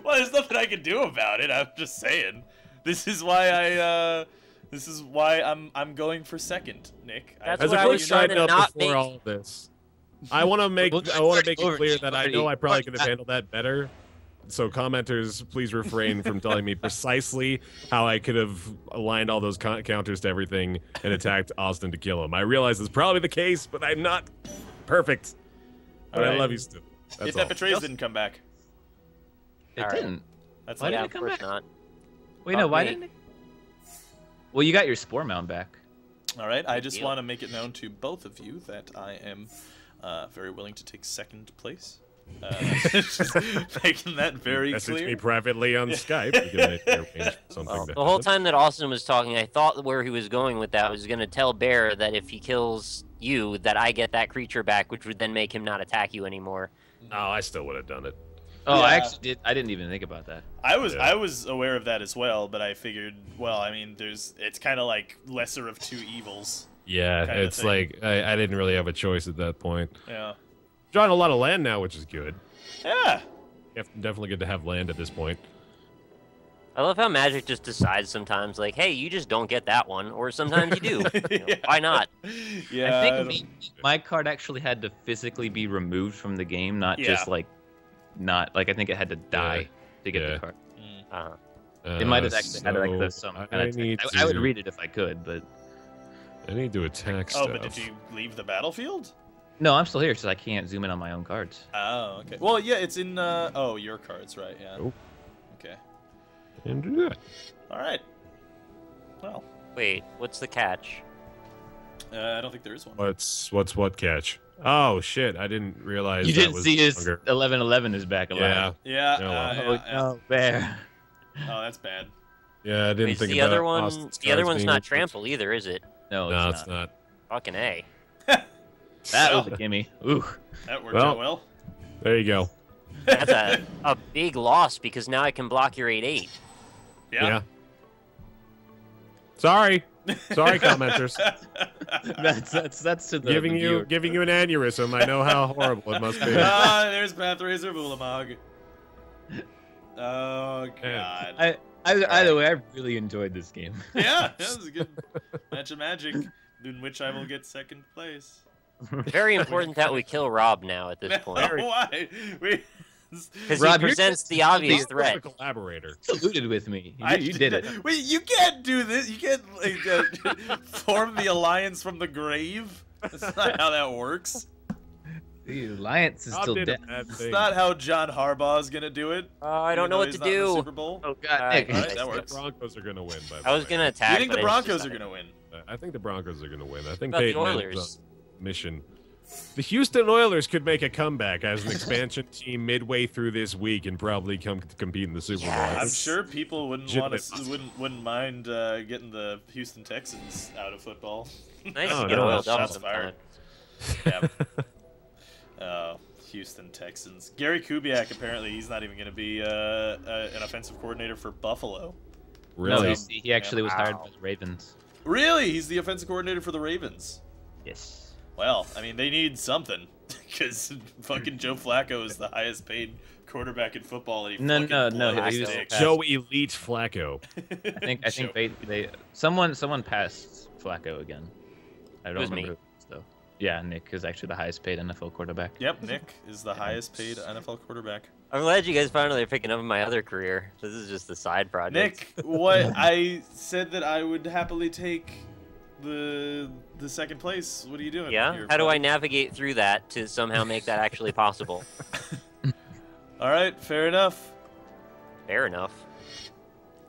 [SPEAKER 3] Well, there's nothing I can do about it. I'm just saying. This is why I. Uh, this is why I'm I'm going for second, Nick. I-
[SPEAKER 1] That's
[SPEAKER 2] As
[SPEAKER 1] what
[SPEAKER 2] a
[SPEAKER 1] I
[SPEAKER 2] quick
[SPEAKER 1] was trying
[SPEAKER 2] side
[SPEAKER 1] to
[SPEAKER 2] note
[SPEAKER 1] not
[SPEAKER 2] before
[SPEAKER 1] make-
[SPEAKER 2] all of this, <laughs> I want to make
[SPEAKER 4] We'll
[SPEAKER 2] I want to
[SPEAKER 4] start
[SPEAKER 2] make it
[SPEAKER 4] over.
[SPEAKER 2] clear that I know I
[SPEAKER 4] Already-
[SPEAKER 2] probably <laughs> could have handled that better. So commenters, please refrain from <laughs> telling me precisely how I could have aligned all those co- counters to everything and attacked Austin to kill him. I realize it's probably the case, but I'm not perfect. But I
[SPEAKER 3] Alright.
[SPEAKER 2] love you still. That's
[SPEAKER 3] Hit
[SPEAKER 2] all.
[SPEAKER 3] that betrays didn't come back.
[SPEAKER 4] It
[SPEAKER 1] Alright.
[SPEAKER 4] didn't.
[SPEAKER 3] That's
[SPEAKER 4] Why
[SPEAKER 3] what
[SPEAKER 1] yeah,
[SPEAKER 4] didn't
[SPEAKER 1] of
[SPEAKER 4] it come
[SPEAKER 1] course
[SPEAKER 4] back?
[SPEAKER 1] not.
[SPEAKER 4] Wait, no.
[SPEAKER 1] Fuck
[SPEAKER 4] Why
[SPEAKER 1] me.
[SPEAKER 4] didn't it? Well, you got your Sporemound back.
[SPEAKER 3] All right, I just want to make it known to both of you that I am uh, very willing to take second place. Uh, <laughs> just <laughs> making that very
[SPEAKER 2] Message
[SPEAKER 3] clear.
[SPEAKER 2] me privately on Skype. You can make your arrange for <laughs> something
[SPEAKER 1] Well, the whole
[SPEAKER 2] happen.
[SPEAKER 1] time that Austin was talking, I thought where he was going with that was going to tell Baer that if he kills you, that I get that creature back, which would then make him not attack you anymore.
[SPEAKER 2] Oh, I still would have done it.
[SPEAKER 4] Oh, I actually did. I didn't even think about that.
[SPEAKER 3] I was
[SPEAKER 2] Yeah.
[SPEAKER 3] I was aware of that as well, but I figured, well, I mean, there's it's kind of like lesser of two evils.
[SPEAKER 2] Yeah, it's like I, I didn't really have a choice at that point.
[SPEAKER 3] Yeah.
[SPEAKER 2] Drawing a lot of land now, which is good.
[SPEAKER 3] Yeah.
[SPEAKER 2] Def- Definitely good to have land at this point.
[SPEAKER 1] I love how Magic just decides sometimes, like, hey, you just don't get that one, or sometimes you do. <laughs> You know,
[SPEAKER 3] Yeah.
[SPEAKER 1] Why not? <laughs>
[SPEAKER 3] Yeah.
[SPEAKER 4] I think
[SPEAKER 3] don't-
[SPEAKER 4] me, my card actually had to physically be removed from the game, not
[SPEAKER 3] Yeah.
[SPEAKER 4] just like, not like I think it had to die to get
[SPEAKER 2] Yeah.
[SPEAKER 4] the card.
[SPEAKER 3] Mm.
[SPEAKER 1] Uh,
[SPEAKER 4] It might have actually had like the
[SPEAKER 2] so
[SPEAKER 4] some
[SPEAKER 2] I
[SPEAKER 4] kind of.
[SPEAKER 2] need
[SPEAKER 4] I, I would read it if I could, but
[SPEAKER 2] I need to attack
[SPEAKER 3] Oh,
[SPEAKER 2] stuff.
[SPEAKER 3] but did you leave the battlefield?
[SPEAKER 4] no, I'm still here, so I can't zoom in on my own cards.
[SPEAKER 3] Oh, okay. Well, yeah, it's in. Uh, oh, your cards, right? Yeah.
[SPEAKER 2] Nope.
[SPEAKER 3] Okay.
[SPEAKER 2] And do that.
[SPEAKER 3] All right. Well,
[SPEAKER 1] wait, what's the catch?
[SPEAKER 3] uh, I don't think there is one.
[SPEAKER 2] What's what's what catch? Oh shit! I didn't realize
[SPEAKER 4] You
[SPEAKER 2] that
[SPEAKER 4] didn't
[SPEAKER 2] was
[SPEAKER 4] see his
[SPEAKER 2] longer.
[SPEAKER 4] 1111 is back
[SPEAKER 2] Yeah,
[SPEAKER 4] alive.
[SPEAKER 3] Yeah.
[SPEAKER 2] Oh,
[SPEAKER 3] uh,
[SPEAKER 2] well.
[SPEAKER 3] yeah,
[SPEAKER 4] Oh,
[SPEAKER 3] yeah.
[SPEAKER 4] no, Baer.
[SPEAKER 3] Oh, that's bad.
[SPEAKER 2] yeah. I didn't
[SPEAKER 1] Wait,
[SPEAKER 2] think
[SPEAKER 1] the
[SPEAKER 2] about
[SPEAKER 1] other one,
[SPEAKER 2] Austin's
[SPEAKER 1] the other one's not
[SPEAKER 2] moved.
[SPEAKER 1] trample either, is it?
[SPEAKER 4] No,
[SPEAKER 2] No,
[SPEAKER 4] it's
[SPEAKER 2] it's
[SPEAKER 4] not.
[SPEAKER 2] not.
[SPEAKER 1] Fucking a. <laughs>
[SPEAKER 4] That was a gimme. Ooh.
[SPEAKER 3] that worked
[SPEAKER 2] Well,
[SPEAKER 3] out well.
[SPEAKER 2] There you go.
[SPEAKER 1] That's a, a big loss because now I can block your 8 8.
[SPEAKER 3] Yeah.
[SPEAKER 2] Sorry. Sorry, commenters. <laughs>
[SPEAKER 4] that's that's that's to the
[SPEAKER 2] giving
[SPEAKER 4] the
[SPEAKER 2] you
[SPEAKER 4] viewer.
[SPEAKER 2] giving you an aneurysm. I know how horrible it must be. <laughs>
[SPEAKER 3] ah, there's Pathrazer of Ulamog. Oh god.
[SPEAKER 4] I, I, either way, I really enjoyed this game. <laughs>
[SPEAKER 3] Yeah, that was a good match of magic, in which I will get second place.
[SPEAKER 1] Very important that we kill Rob now at this point.
[SPEAKER 3] Why? We, <laughs>
[SPEAKER 1] Because he
[SPEAKER 4] you're
[SPEAKER 1] presents the obvious
[SPEAKER 2] He's
[SPEAKER 1] threat.
[SPEAKER 2] a collaborator.
[SPEAKER 4] colluded with me. You,
[SPEAKER 3] I
[SPEAKER 4] you did it. <laughs>
[SPEAKER 3] Wait, you can't do this. You can't like, uh, <laughs> form the alliance from the grave. That's not how that works.
[SPEAKER 4] The alliance is
[SPEAKER 2] Rob
[SPEAKER 4] still
[SPEAKER 2] did
[SPEAKER 4] dead.
[SPEAKER 2] bad
[SPEAKER 3] It's not how John Harbaugh is gonna do it.
[SPEAKER 1] Oh, I don't
[SPEAKER 3] even
[SPEAKER 1] know
[SPEAKER 3] though
[SPEAKER 1] what to
[SPEAKER 3] not in the
[SPEAKER 1] do.
[SPEAKER 3] Super Bowl.
[SPEAKER 4] Oh God,
[SPEAKER 1] Alright,
[SPEAKER 4] Nick.
[SPEAKER 3] alright,
[SPEAKER 1] I
[SPEAKER 3] that works.
[SPEAKER 2] The Broncos are gonna win. By
[SPEAKER 1] I was
[SPEAKER 2] way.
[SPEAKER 1] gonna attack.
[SPEAKER 3] you think the Broncos are gonna win?
[SPEAKER 2] I think the Broncos are gonna win. I think
[SPEAKER 1] What the
[SPEAKER 2] Peyton
[SPEAKER 1] Oilers?
[SPEAKER 2] mission. The Houston Oilers could make a comeback as an expansion <laughs> team midway through this week and probably come to compete in the Super Bowl.
[SPEAKER 1] Yes.
[SPEAKER 3] I'm sure people wouldn't want to wouldn't wouldn't mind uh, getting the Houston Texans out of football. <laughs>
[SPEAKER 1] Nice
[SPEAKER 2] Oh,
[SPEAKER 1] to get
[SPEAKER 2] no,
[SPEAKER 1] oiled up
[SPEAKER 3] shots
[SPEAKER 1] sometime.
[SPEAKER 3] fired. yeah. <laughs> Uh, Houston Texans. Gary Kubiak apparently he's not even going to be uh, uh, an offensive coordinator for Buffalo.
[SPEAKER 2] Really?
[SPEAKER 4] you see, he actually was hired
[SPEAKER 1] Wow.
[SPEAKER 4] by the Ravens.
[SPEAKER 3] Really, he's the offensive coordinator for the Ravens.
[SPEAKER 4] Yes.
[SPEAKER 3] Well, I mean they need something <laughs> because fucking Joe Flacco is the highest paid quarterback in football. And he
[SPEAKER 4] No,
[SPEAKER 3] fucking
[SPEAKER 4] no, no, he was-
[SPEAKER 2] Joe Elite Flacco. <laughs>
[SPEAKER 4] I think I think they, they someone someone passed Flacco again. I don't
[SPEAKER 1] was
[SPEAKER 4] remember
[SPEAKER 1] me.
[SPEAKER 4] who was, though. Yeah, Nick is actually the highest paid NFL quarterback.
[SPEAKER 3] Yep, Nick is the highest paid NFL quarterback.
[SPEAKER 1] I'm glad you guys finally are picking up my other career. This is just a side project.
[SPEAKER 3] Nick, what <laughs> I said that I would happily take the the second place. What are you doing?
[SPEAKER 1] Yeah?
[SPEAKER 3] here,
[SPEAKER 1] How do I navigate through that to somehow make that actually possible? <laughs> <laughs>
[SPEAKER 3] All right, fair enough.
[SPEAKER 1] Fair enough.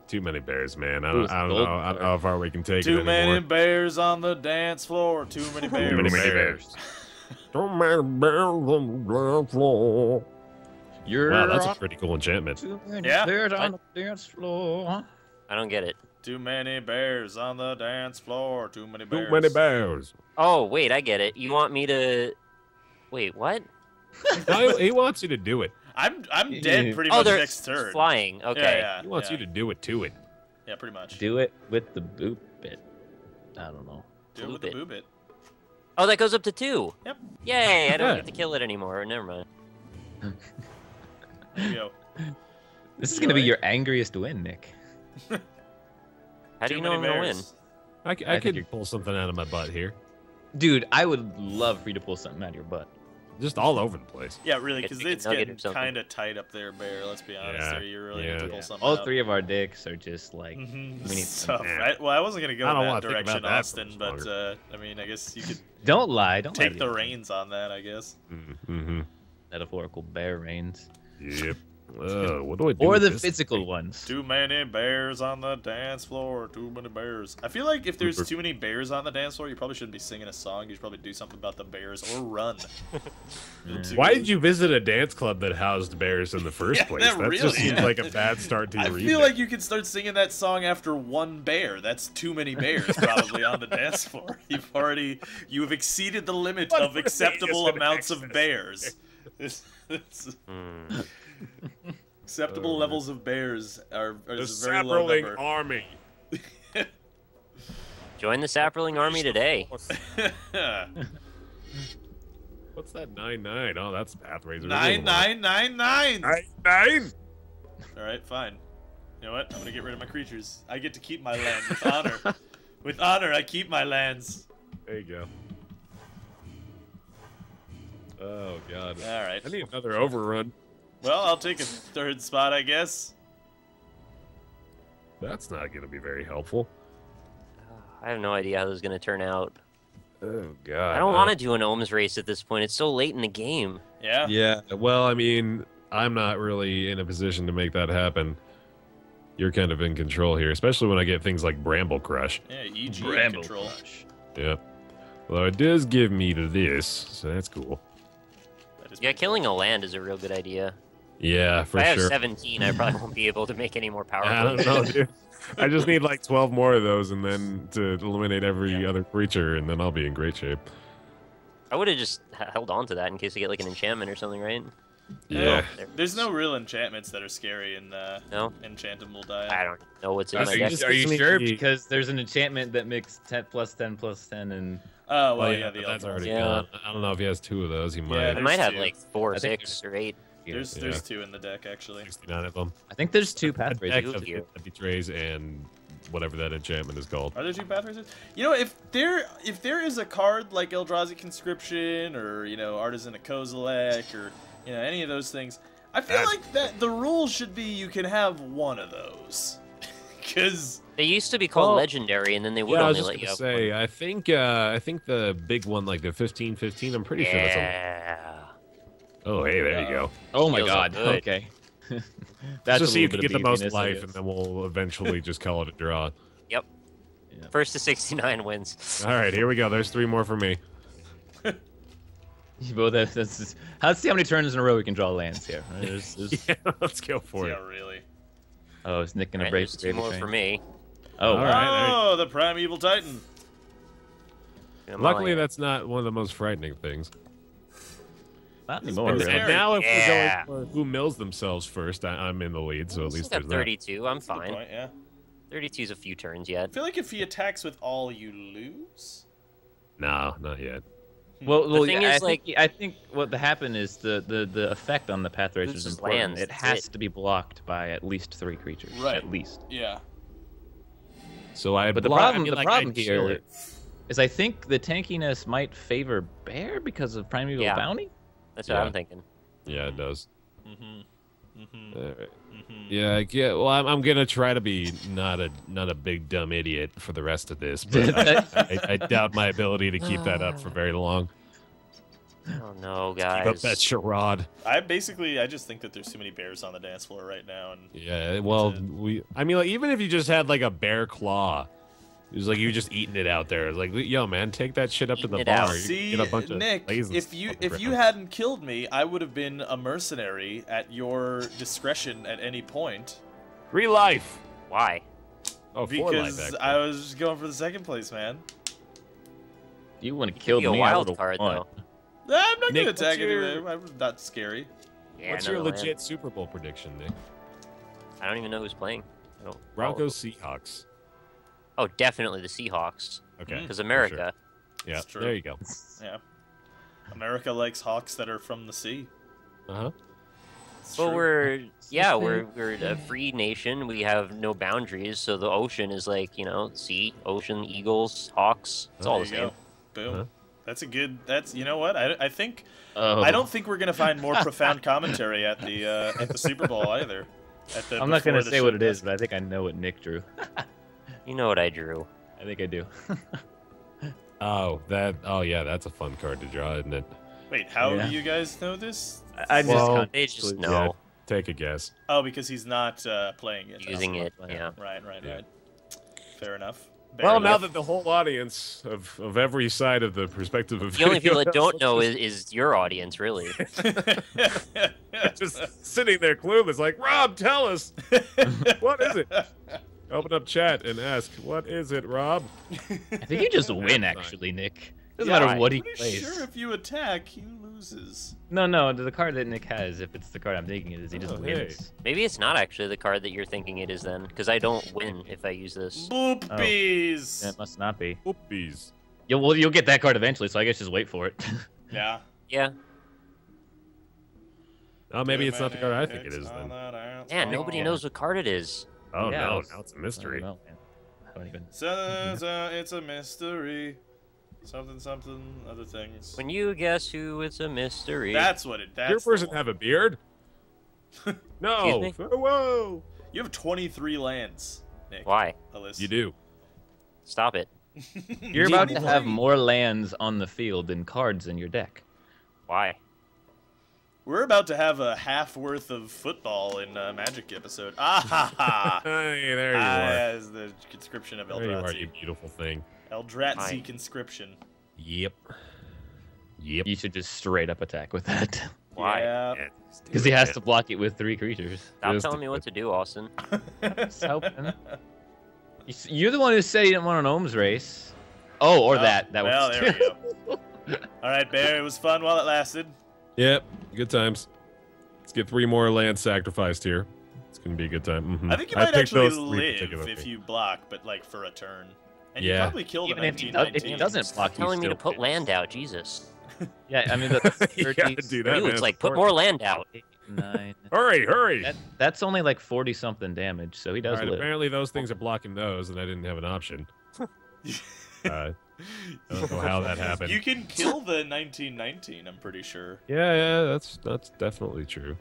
[SPEAKER 2] Too many Bears, man. I don't,
[SPEAKER 4] it's
[SPEAKER 2] I don't
[SPEAKER 4] gold
[SPEAKER 2] know. I don't know how far we can take
[SPEAKER 3] Too
[SPEAKER 2] it
[SPEAKER 3] Too
[SPEAKER 2] many
[SPEAKER 3] bears on the dance floor. Too many bears.
[SPEAKER 2] Too many bears. <laughs> Too many bears on the dance floor.
[SPEAKER 4] You're
[SPEAKER 2] Wow, that's a pretty cool enchantment.
[SPEAKER 4] too many
[SPEAKER 3] Yeah.
[SPEAKER 4] bears on the dance floor.
[SPEAKER 1] I don't get it.
[SPEAKER 3] Too many bears on the dance floor. Too many bears.
[SPEAKER 2] Too many bears.
[SPEAKER 1] Oh, wait, I get it. You want me to. Wait, what? <laughs>
[SPEAKER 2] No, he wants you to do it.
[SPEAKER 3] I'm I'm dead pretty
[SPEAKER 1] oh,
[SPEAKER 3] much
[SPEAKER 1] they're
[SPEAKER 3] next turn.
[SPEAKER 1] flying. Okay.
[SPEAKER 3] Yeah, yeah.
[SPEAKER 2] He wants
[SPEAKER 3] yeah.
[SPEAKER 2] you to do it to it.
[SPEAKER 3] Yeah, pretty much.
[SPEAKER 4] Do it with the boop bit. I don't know.
[SPEAKER 3] Do it with the
[SPEAKER 1] Boop it. Oh, that goes up to two.
[SPEAKER 3] Yep.
[SPEAKER 1] Yay! I don't
[SPEAKER 2] Yeah.
[SPEAKER 1] get to kill it anymore. Never mind.
[SPEAKER 3] There you go.
[SPEAKER 4] This is gonna be your angriest win, Nick. <laughs>
[SPEAKER 1] How do you know
[SPEAKER 3] many
[SPEAKER 1] I'm gonna win?
[SPEAKER 3] bears.
[SPEAKER 2] I, c-
[SPEAKER 4] I
[SPEAKER 2] I
[SPEAKER 4] think
[SPEAKER 2] could pull something out of my butt here.
[SPEAKER 4] Dude, I would love for you to pull something out of your butt.
[SPEAKER 2] Just all over the place.
[SPEAKER 3] Yeah, really, because it's getting kind of tight up there, Baer. Let's be honest.
[SPEAKER 2] Yeah,
[SPEAKER 3] There, you really
[SPEAKER 2] yeah.
[SPEAKER 3] need to pull something
[SPEAKER 4] All
[SPEAKER 3] out.
[SPEAKER 4] three of our dicks are just like
[SPEAKER 3] Mhm,
[SPEAKER 4] we need
[SPEAKER 3] it's
[SPEAKER 4] some-
[SPEAKER 3] I, well, I wasn't gonna go in
[SPEAKER 2] wanna
[SPEAKER 3] that
[SPEAKER 2] think
[SPEAKER 3] direction,
[SPEAKER 2] that
[SPEAKER 3] Austin, but uh, I mean, I guess you could <laughs>
[SPEAKER 4] Don't lie, don't
[SPEAKER 3] take
[SPEAKER 4] lie.
[SPEAKER 3] the reins on that. I guess.
[SPEAKER 2] Mm-hmm.
[SPEAKER 4] metaphorical bear reins.
[SPEAKER 2] Yep. Uh, what do I do?
[SPEAKER 4] Or the
[SPEAKER 2] this?
[SPEAKER 4] physical ones.
[SPEAKER 3] Too many bears on the dance floor. Too many bears. I feel like if there's too many bears on the dance floor, you probably shouldn't be singing a song. You should probably do something about the bears or run. <laughs>
[SPEAKER 2] Why did you visit a dance club that housed bears in the <laughs> first
[SPEAKER 3] Yeah,
[SPEAKER 2] place?
[SPEAKER 3] that
[SPEAKER 2] That,
[SPEAKER 3] really
[SPEAKER 2] just seems
[SPEAKER 3] is.
[SPEAKER 2] like a bad <laughs> start to your
[SPEAKER 3] I
[SPEAKER 2] feel
[SPEAKER 3] like you could start singing that song after one bear. That's too many bears probably on the dance floor. You've already you've exceeded the limit
[SPEAKER 2] What
[SPEAKER 3] of acceptable amounts of bears. This- this-
[SPEAKER 1] Hmm.
[SPEAKER 3] Acceptable
[SPEAKER 2] Uh,
[SPEAKER 3] levels of bears are, are
[SPEAKER 2] the
[SPEAKER 3] a very low
[SPEAKER 2] Saproling
[SPEAKER 3] number.
[SPEAKER 2] Army. <laughs>
[SPEAKER 1] Join the Saproling Army today.
[SPEAKER 2] What's that nine nine? Oh, that's Pathways.
[SPEAKER 3] nine nine nine nine.
[SPEAKER 2] nine nine.
[SPEAKER 3] All right, fine. You know what? I'm gonna get rid of my creatures. I get to keep my land with honor. <laughs> with honor, I keep my lands.
[SPEAKER 2] There you go. Oh god.
[SPEAKER 3] All right.
[SPEAKER 2] I need another overrun.
[SPEAKER 3] Well, I'll take a third spot, I guess.
[SPEAKER 2] That's not going to be very helpful.
[SPEAKER 1] Uh, I have no idea how this is going to turn out.
[SPEAKER 2] Oh god.
[SPEAKER 1] I don't want to uh, do an Ohms race at this point. It's so late in the game.
[SPEAKER 3] Yeah.
[SPEAKER 2] Yeah. Well, I mean, I'm not really in a position to make that happen. You're kind of in control here, especially when I get things like Bramblecrush.
[SPEAKER 3] Yeah. EG
[SPEAKER 4] Bramble
[SPEAKER 3] control.
[SPEAKER 4] Crush.
[SPEAKER 2] Yeah. Although it does give me to this, so that's cool.
[SPEAKER 3] That is
[SPEAKER 1] Yeah,
[SPEAKER 3] pretty
[SPEAKER 1] killing a land is a real good idea.
[SPEAKER 2] Yeah, for
[SPEAKER 1] if I have
[SPEAKER 2] sure.
[SPEAKER 1] 17, I probably won't be able to make any more power. <laughs>
[SPEAKER 2] I don't know, dude. I just need like 12 more of those and then to eliminate every
[SPEAKER 3] Yeah.
[SPEAKER 2] other creature, and then I'll be in great shape.
[SPEAKER 1] I would have just held on to that in case I get like an enchantment or something, right?
[SPEAKER 2] Yeah.
[SPEAKER 1] There-
[SPEAKER 3] There's no real enchantments that are scary in uh,
[SPEAKER 1] No,
[SPEAKER 3] Enchantum will die.
[SPEAKER 1] I don't know what's in
[SPEAKER 4] Are
[SPEAKER 2] Are
[SPEAKER 1] my
[SPEAKER 4] you,
[SPEAKER 1] deck.
[SPEAKER 4] are you sure? Because there's an enchantment that makes 10 plus 10 plus 10 and
[SPEAKER 3] Oh well,
[SPEAKER 2] Oh,
[SPEAKER 3] yeah,
[SPEAKER 2] yeah,
[SPEAKER 3] the
[SPEAKER 2] but that's already
[SPEAKER 1] Yeah.
[SPEAKER 2] gone. I don't know if he has two of those. He
[SPEAKER 3] Yeah,
[SPEAKER 2] might.
[SPEAKER 1] I
[SPEAKER 3] there's
[SPEAKER 1] might have
[SPEAKER 3] two.
[SPEAKER 1] like four,
[SPEAKER 4] I
[SPEAKER 1] six, or eight.
[SPEAKER 3] There's
[SPEAKER 2] Yeah.
[SPEAKER 3] there's two in the deck actually.
[SPEAKER 2] 69 of them.
[SPEAKER 4] I think there's two
[SPEAKER 2] A
[SPEAKER 4] pathways.
[SPEAKER 2] deck
[SPEAKER 1] Two
[SPEAKER 2] of
[SPEAKER 1] of you.
[SPEAKER 2] betrays and whatever that enchantment is called.
[SPEAKER 3] Are there two pathways? You know, if there if there is a card like Eldrazi Conscription or you know Artisan of Kozilek or you know any of those things, I feel
[SPEAKER 2] That's-
[SPEAKER 3] like that the rule should be you can have one of those. <laughs> Because
[SPEAKER 1] They used to be called
[SPEAKER 2] Well,
[SPEAKER 1] legendary, and then they would
[SPEAKER 2] Yeah, I was
[SPEAKER 1] only
[SPEAKER 2] just
[SPEAKER 1] let
[SPEAKER 2] gonna
[SPEAKER 1] you have
[SPEAKER 2] say. I think. Uh, I think the big one, like the 15, 15. I'm pretty sure that's. A,
[SPEAKER 1] Yeah.
[SPEAKER 2] Oh, hey, there you go.
[SPEAKER 4] Oh my
[SPEAKER 1] Feels
[SPEAKER 4] god.
[SPEAKER 1] good.
[SPEAKER 4] Okay. <laughs>
[SPEAKER 2] Let's
[SPEAKER 4] That's
[SPEAKER 2] just
[SPEAKER 4] a
[SPEAKER 2] see
[SPEAKER 4] little
[SPEAKER 2] if you
[SPEAKER 4] bit
[SPEAKER 2] get the most life, and then we'll eventually just call it a draw. Yep.
[SPEAKER 1] First to 69 wins.
[SPEAKER 2] All right, here we go. There's three more for me.
[SPEAKER 4] You both have, that's just, let's see how many turns in a row we can draw lands here. <laughs> There's- there's-
[SPEAKER 2] yeah, let's go for
[SPEAKER 3] yeah,
[SPEAKER 2] it.
[SPEAKER 3] really.
[SPEAKER 4] oh, is Nick gonna
[SPEAKER 1] Right,
[SPEAKER 4] break
[SPEAKER 1] there's
[SPEAKER 4] the
[SPEAKER 1] two more
[SPEAKER 4] Train?
[SPEAKER 1] for me.
[SPEAKER 4] Oh,
[SPEAKER 2] All
[SPEAKER 4] wow.
[SPEAKER 2] right.
[SPEAKER 3] Oh, the Primeval Titan.
[SPEAKER 1] Come
[SPEAKER 2] Luckily, that's not one of the most frightening things.
[SPEAKER 4] Not anymore.
[SPEAKER 2] And,
[SPEAKER 4] Really.
[SPEAKER 2] and now, if
[SPEAKER 1] Yeah.
[SPEAKER 2] we're going for who mills themselves first, I, I'm in the lead, so at least
[SPEAKER 1] still
[SPEAKER 2] there's that.
[SPEAKER 1] 32. I'm
[SPEAKER 3] That's
[SPEAKER 1] fine.
[SPEAKER 3] point, yeah.
[SPEAKER 1] 32 is a few turns yet.
[SPEAKER 3] I
[SPEAKER 1] yet.
[SPEAKER 3] feel like if he attacks with all, you lose.
[SPEAKER 2] No, not yet. Hmm.
[SPEAKER 4] Well, well,
[SPEAKER 1] thing
[SPEAKER 4] yeah,
[SPEAKER 1] is,
[SPEAKER 4] I think, I think what happened is the, the, the effect on the path race is
[SPEAKER 1] Loses
[SPEAKER 4] important.
[SPEAKER 1] lands,
[SPEAKER 4] it
[SPEAKER 1] that's
[SPEAKER 4] has
[SPEAKER 1] it.
[SPEAKER 4] to be blocked by at least three creatures.
[SPEAKER 3] Right.
[SPEAKER 4] At least.
[SPEAKER 3] Yeah.
[SPEAKER 2] So I.
[SPEAKER 4] But the
[SPEAKER 2] block- I
[SPEAKER 4] problem,
[SPEAKER 2] mean,
[SPEAKER 4] the
[SPEAKER 2] like, I
[SPEAKER 4] problem
[SPEAKER 2] chill
[SPEAKER 4] here
[SPEAKER 2] it.
[SPEAKER 4] is I think the tankiness might favor Baer because of primeval
[SPEAKER 1] Yeah.
[SPEAKER 4] bounty.
[SPEAKER 1] That's what
[SPEAKER 2] Yeah.
[SPEAKER 1] I'm thinking.
[SPEAKER 2] Yeah, it does.
[SPEAKER 3] Mm-hmm. Mm-hmm.
[SPEAKER 2] All right.
[SPEAKER 3] Mm-hmm.
[SPEAKER 2] Yeah, I get. Well, I'm, I'm gonna try to be not a not a big dumb idiot for the rest of this, but <laughs> I, I, I doubt my ability to keep that up for very long.
[SPEAKER 1] Oh no, guys!
[SPEAKER 2] Keep up
[SPEAKER 1] guys.
[SPEAKER 2] that charade.
[SPEAKER 3] I basically, I just think that there's too many bears on the dance floor right now, and
[SPEAKER 2] Yeah. Well, we. I mean, like, even if you just had like a bear claw, it was like you just eating it out there. It's like, yo, man, take that shit up to the
[SPEAKER 1] it
[SPEAKER 2] bar.
[SPEAKER 3] See,
[SPEAKER 2] get a bunch
[SPEAKER 3] Nick,
[SPEAKER 2] lasers
[SPEAKER 3] if you if you hadn't killed me, I would have been a mercenary at your discretion at any point.
[SPEAKER 2] free life.
[SPEAKER 1] Why?
[SPEAKER 2] Oh,
[SPEAKER 3] because
[SPEAKER 2] actually.
[SPEAKER 3] I was just going for the second place, man.
[SPEAKER 4] You want to kill
[SPEAKER 1] Be a
[SPEAKER 4] me? I
[SPEAKER 1] wild card
[SPEAKER 4] won.
[SPEAKER 1] though.
[SPEAKER 3] I'm not
[SPEAKER 2] Nick,
[SPEAKER 3] gonna attack
[SPEAKER 2] what's your-
[SPEAKER 3] anyway. I'm not scary.
[SPEAKER 1] Yeah,
[SPEAKER 2] What's your
[SPEAKER 1] another land.
[SPEAKER 2] legit Super Bowl prediction, Nick?
[SPEAKER 1] I don't even know who's playing. I don't.
[SPEAKER 2] Broncos, Seahawks.
[SPEAKER 1] Oh, definitely the Seahawks.
[SPEAKER 2] Okay.
[SPEAKER 3] Mm.
[SPEAKER 1] Because
[SPEAKER 2] for
[SPEAKER 1] America.
[SPEAKER 2] Yeah.
[SPEAKER 3] True.
[SPEAKER 2] There you go.
[SPEAKER 3] Yeah. America likes hawks that are from the sea.
[SPEAKER 2] Uh huh.
[SPEAKER 3] It's
[SPEAKER 1] Well,
[SPEAKER 3] true.
[SPEAKER 1] we're yeah, we're we're a free nation. We have no boundaries, so the ocean is like you know, sea, ocean, eagles, hawks. It's all the same.
[SPEAKER 3] go. Boom.
[SPEAKER 2] Huh?
[SPEAKER 3] That's a good. That's you know what I, I think
[SPEAKER 4] Oh.
[SPEAKER 3] I don't think we're gonna find more <laughs> profound commentary at the uh, at the Super Bowl either. At the,
[SPEAKER 4] I'm not gonna say what it is, but I think I know what Nick drew. <laughs>
[SPEAKER 1] You know what I drew?
[SPEAKER 4] I think I do. <laughs>
[SPEAKER 2] Oh, that. Oh, yeah. That's a fun card to draw, isn't it?
[SPEAKER 3] Wait, how
[SPEAKER 4] Yeah.
[SPEAKER 3] do you guys know this?
[SPEAKER 4] I I just
[SPEAKER 2] Well,
[SPEAKER 4] can't-
[SPEAKER 1] They just
[SPEAKER 2] Yeah. Take a guess.
[SPEAKER 3] Oh, because he's not uh, playing it.
[SPEAKER 1] using it.
[SPEAKER 3] what-
[SPEAKER 1] Yeah.
[SPEAKER 3] Right, right,
[SPEAKER 2] Yeah.
[SPEAKER 3] right. Fair enough.
[SPEAKER 2] well, now that the whole audience of, of every side of the perspective of
[SPEAKER 1] The only <laughs> people that don't know is, is your audience, really. <laughs>
[SPEAKER 2] just sitting there clueless, like Rob, tell us what is it? Open up chat and ask, "What is it, Rob?" <laughs>
[SPEAKER 4] I think you just win, actually, Nick. Doesn't
[SPEAKER 3] Yeah,
[SPEAKER 4] matter what he
[SPEAKER 3] Pretty
[SPEAKER 4] plays.
[SPEAKER 3] sure if you attack, he loses.
[SPEAKER 4] No, no, the card that Nick has, if it's the card I'm thinking it is, he just
[SPEAKER 2] Oh, hey.
[SPEAKER 4] wins.
[SPEAKER 1] Maybe it's not actually the card that you're thinking it is then, because I don't win if I use this.
[SPEAKER 3] Boopies.
[SPEAKER 4] It oh, must not be.
[SPEAKER 2] Oopies.
[SPEAKER 4] You'll, well, you'll get that card eventually, so I guess just wait for it. <laughs>
[SPEAKER 3] Yeah.
[SPEAKER 1] Yeah.
[SPEAKER 2] Oh, maybe it's not the card I think it is then.
[SPEAKER 1] Yeah, nobody knows what card it is.
[SPEAKER 2] Oh
[SPEAKER 4] Yeah,
[SPEAKER 2] no,
[SPEAKER 4] it's-
[SPEAKER 2] now it's a
[SPEAKER 4] I
[SPEAKER 2] mystery.
[SPEAKER 4] don't know, man. I don't even.
[SPEAKER 3] So, so <laughs> uh, it's a mystery. Something, something, other things.
[SPEAKER 1] When you guess who, it's a mystery.
[SPEAKER 3] That's what it. That's
[SPEAKER 2] Your person have a beard? <laughs> no.
[SPEAKER 1] Excuse
[SPEAKER 2] Whoa.
[SPEAKER 3] You have 23 lands, Nick.
[SPEAKER 1] Why?
[SPEAKER 3] Alyssa.
[SPEAKER 2] You do.
[SPEAKER 1] Stop it. <laughs>
[SPEAKER 4] You're about to have more lands on the field than cards in your deck.
[SPEAKER 1] Why?
[SPEAKER 3] We're about to have a half worth of football in a Magic episode. Ah ha ha! <laughs>
[SPEAKER 2] Hey, there you
[SPEAKER 3] Ah,
[SPEAKER 2] are.
[SPEAKER 3] as the conscription of
[SPEAKER 2] There you are, you beautiful thing.
[SPEAKER 3] Eldrazi
[SPEAKER 1] Fine.
[SPEAKER 3] conscription.
[SPEAKER 2] Yep. Yep.
[SPEAKER 4] You should just straight up attack with that. <laughs>
[SPEAKER 1] Why?
[SPEAKER 3] Yeah.
[SPEAKER 2] Yeah,
[SPEAKER 4] Because <laughs> he has to block it with three creatures.
[SPEAKER 1] Stop telling
[SPEAKER 2] do
[SPEAKER 1] me what to do, Austin.
[SPEAKER 4] Just helping. You s- You're the one who said you didn't want an Ohms race. Oh, or
[SPEAKER 3] Oh,
[SPEAKER 4] that. That
[SPEAKER 3] well,
[SPEAKER 4] was.
[SPEAKER 3] there we go. All right, Baer. It was fun while it lasted.
[SPEAKER 2] Yep. Good times. Let's get three more land sacrificed here. It's gonna be a good time. Mhm.
[SPEAKER 3] I think you might
[SPEAKER 2] picked
[SPEAKER 3] actually
[SPEAKER 2] those three
[SPEAKER 3] live
[SPEAKER 2] particularly.
[SPEAKER 3] if you block, but like for a turn. And you
[SPEAKER 2] Yeah.
[SPEAKER 3] probably kill the
[SPEAKER 4] Even if he, does, if
[SPEAKER 3] 1919.
[SPEAKER 4] he doesn't block,
[SPEAKER 1] Telling me to put
[SPEAKER 4] win.
[SPEAKER 1] land out, Jesus. <laughs>
[SPEAKER 4] Yeah, I mean, the
[SPEAKER 2] You gotta
[SPEAKER 4] 30s,
[SPEAKER 2] do that,
[SPEAKER 1] it's like put more land out.
[SPEAKER 4] eight, nine.
[SPEAKER 2] Hurry, hurry!
[SPEAKER 4] That, that's only like 40 something damage, so he does
[SPEAKER 2] right,
[SPEAKER 4] live.
[SPEAKER 2] apparently those things are blocking those, and I didn't have an option. <laughs> Uh, I don't know how that <laughs> happened.
[SPEAKER 3] You can kill the 1919, I'm pretty sure.
[SPEAKER 2] Yeah, yeah, that's that's definitely true.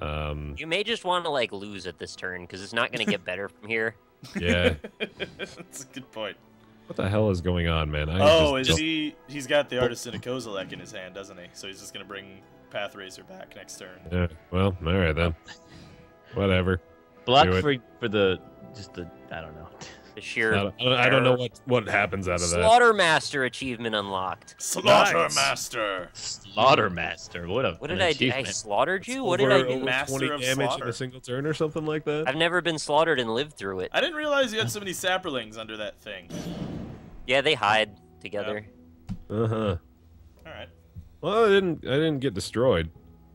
[SPEAKER 2] Um,
[SPEAKER 1] You may just want to like lose at this turn because it's not going to get better from here. <laughs>
[SPEAKER 2] yeah. <laughs>
[SPEAKER 3] That's a good point.
[SPEAKER 2] what the hell is going on, man? I
[SPEAKER 3] Oh,
[SPEAKER 2] just
[SPEAKER 3] is
[SPEAKER 2] don't-
[SPEAKER 3] he? He's got the Artisan of Kozilek in his hand, doesn't he? So he's just gonna bring Pathrazer back next turn.
[SPEAKER 2] Yeah, well, all right then. Whatever.
[SPEAKER 4] Block for for the just the I don't know.
[SPEAKER 1] The
[SPEAKER 2] I
[SPEAKER 1] sheer
[SPEAKER 2] don't, I don't- I don't know what what happens out of that.
[SPEAKER 1] Slaughtermaster achievement unlocked.
[SPEAKER 3] Slaughtermaster.
[SPEAKER 2] Nice.
[SPEAKER 4] Slaughtermaster. What a
[SPEAKER 1] What did I do? I slaughtered you? What did I
[SPEAKER 2] Over-
[SPEAKER 1] do?
[SPEAKER 2] over
[SPEAKER 3] Master
[SPEAKER 2] 20
[SPEAKER 3] of
[SPEAKER 2] damage in a single turn or something like that.
[SPEAKER 1] I've never been slaughtered and lived through it.
[SPEAKER 3] I didn't realize you had <laughs> so many saprolings under that thing.
[SPEAKER 1] Yeah, they hide together.
[SPEAKER 2] Uh huh.
[SPEAKER 3] All right.
[SPEAKER 2] Well, I didn't. I didn't get destroyed.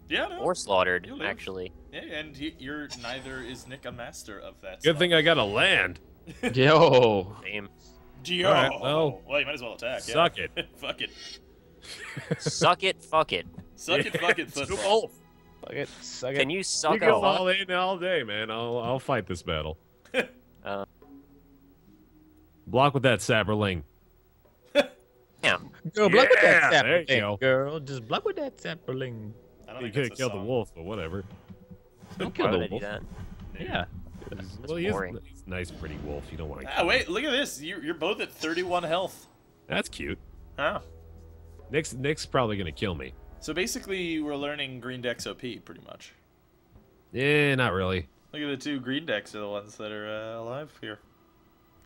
[SPEAKER 3] Yeah, no.
[SPEAKER 1] Or slaughtered, actually.
[SPEAKER 3] Yeah, and you're neither is Nick a master of that.
[SPEAKER 2] Good thing I got a land. <laughs>
[SPEAKER 4] Yo.
[SPEAKER 1] Same.
[SPEAKER 3] Geo.
[SPEAKER 2] All right, well-
[SPEAKER 3] well, you might as well attack. yeah.
[SPEAKER 2] Suck it. <laughs>
[SPEAKER 3] fuck it.
[SPEAKER 1] Suck it, fuck it.
[SPEAKER 3] Suck it, fuck it,
[SPEAKER 2] Two
[SPEAKER 3] football.
[SPEAKER 2] wolf.
[SPEAKER 4] Suck it. Suck
[SPEAKER 1] Can
[SPEAKER 4] it.
[SPEAKER 1] you
[SPEAKER 2] You
[SPEAKER 1] suck
[SPEAKER 2] go
[SPEAKER 1] a
[SPEAKER 2] all in all day, man. I'll I'll fight this battle. <laughs>
[SPEAKER 1] Uh.
[SPEAKER 2] Block with that saproling.
[SPEAKER 1] Yeah.
[SPEAKER 4] Go block with that
[SPEAKER 2] there you saproling,
[SPEAKER 4] girl. Just block with that saproling.
[SPEAKER 3] I don't
[SPEAKER 2] You
[SPEAKER 3] think
[SPEAKER 2] could have
[SPEAKER 3] that's a
[SPEAKER 2] killed the wolf, but whatever.
[SPEAKER 4] Don't kill the
[SPEAKER 1] I do
[SPEAKER 4] wolf.
[SPEAKER 1] that?
[SPEAKER 4] Yeah.
[SPEAKER 2] Well, he is
[SPEAKER 1] boring.
[SPEAKER 2] he's a nice, pretty wolf. You don't want to.
[SPEAKER 3] Ah, wait, look at this. You're, you're both at 31 health.
[SPEAKER 2] That's cute.
[SPEAKER 3] Oh.
[SPEAKER 2] Nick's Nick's probably gonna kill me.
[SPEAKER 3] So basically, we're learning green decks OP pretty much.
[SPEAKER 2] Yeah, not really.
[SPEAKER 3] Look at the two green decks are the ones that are uh, alive here.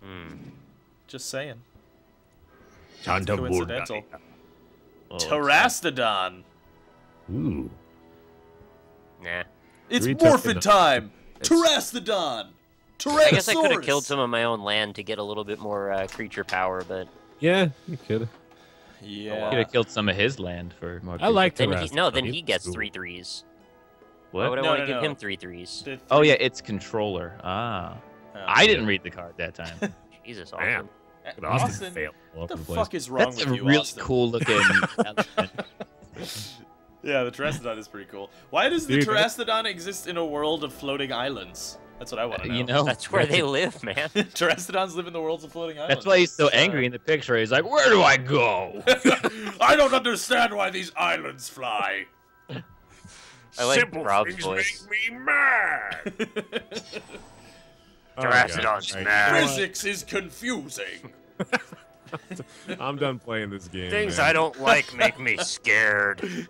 [SPEAKER 1] Hmm.
[SPEAKER 3] Just saying.
[SPEAKER 2] Chanta
[SPEAKER 3] Coincidental.
[SPEAKER 4] Oh,
[SPEAKER 3] Terastodon.
[SPEAKER 2] Ooh.
[SPEAKER 1] Nah.
[SPEAKER 3] It's
[SPEAKER 2] Three
[SPEAKER 3] morphin time. Terastodon. Tyrannosaurus.
[SPEAKER 1] I guess I could have killed some of my own land to get a little bit more uh, creature power, but
[SPEAKER 2] Yeah, you could.
[SPEAKER 3] Yeah.
[SPEAKER 4] Could have killed some of his land for more.
[SPEAKER 2] I like
[SPEAKER 1] then he, no, then he gets three threes.
[SPEAKER 4] What?
[SPEAKER 1] Why would I
[SPEAKER 3] No,
[SPEAKER 1] want
[SPEAKER 3] no,
[SPEAKER 1] to give
[SPEAKER 3] no.
[SPEAKER 1] him three threes?
[SPEAKER 3] The
[SPEAKER 4] Oh
[SPEAKER 3] three-
[SPEAKER 4] yeah, it's controller. Ah.
[SPEAKER 3] Oh,
[SPEAKER 4] I didn't read the card that time. <laughs>
[SPEAKER 1] Jesus,
[SPEAKER 2] Damn.
[SPEAKER 1] awesome.
[SPEAKER 2] But Austin,
[SPEAKER 3] Austin,
[SPEAKER 2] failed
[SPEAKER 3] what
[SPEAKER 2] over
[SPEAKER 3] the fuck is wrong
[SPEAKER 4] That's
[SPEAKER 3] with
[SPEAKER 4] a
[SPEAKER 3] you,
[SPEAKER 4] really
[SPEAKER 3] Austin?
[SPEAKER 4] cool looking. <laughs> elephant.
[SPEAKER 3] Yeah, the Terastodon is pretty cool. Why does the
[SPEAKER 2] Dude, that-
[SPEAKER 3] Terastodon exist in a world of floating islands? That's what I want to know.
[SPEAKER 4] you know,
[SPEAKER 1] That's where they <laughs> live, man. <laughs>
[SPEAKER 3] Terastodons live in the worlds of floating islands.
[SPEAKER 4] That's why he's so
[SPEAKER 3] uh,
[SPEAKER 4] angry in the picture. He's like, "Where do I go?" <laughs>
[SPEAKER 3] I don't understand why these islands fly.
[SPEAKER 1] I like
[SPEAKER 2] Simple
[SPEAKER 1] Rob's
[SPEAKER 2] things
[SPEAKER 1] voice.
[SPEAKER 2] make me mad. Oh,
[SPEAKER 1] Terastodon's
[SPEAKER 2] God.
[SPEAKER 1] mad.
[SPEAKER 3] Physics is confusing. <laughs>
[SPEAKER 2] I'm done playing this game.
[SPEAKER 1] Things
[SPEAKER 2] man.
[SPEAKER 1] I don't like make me scared. <laughs>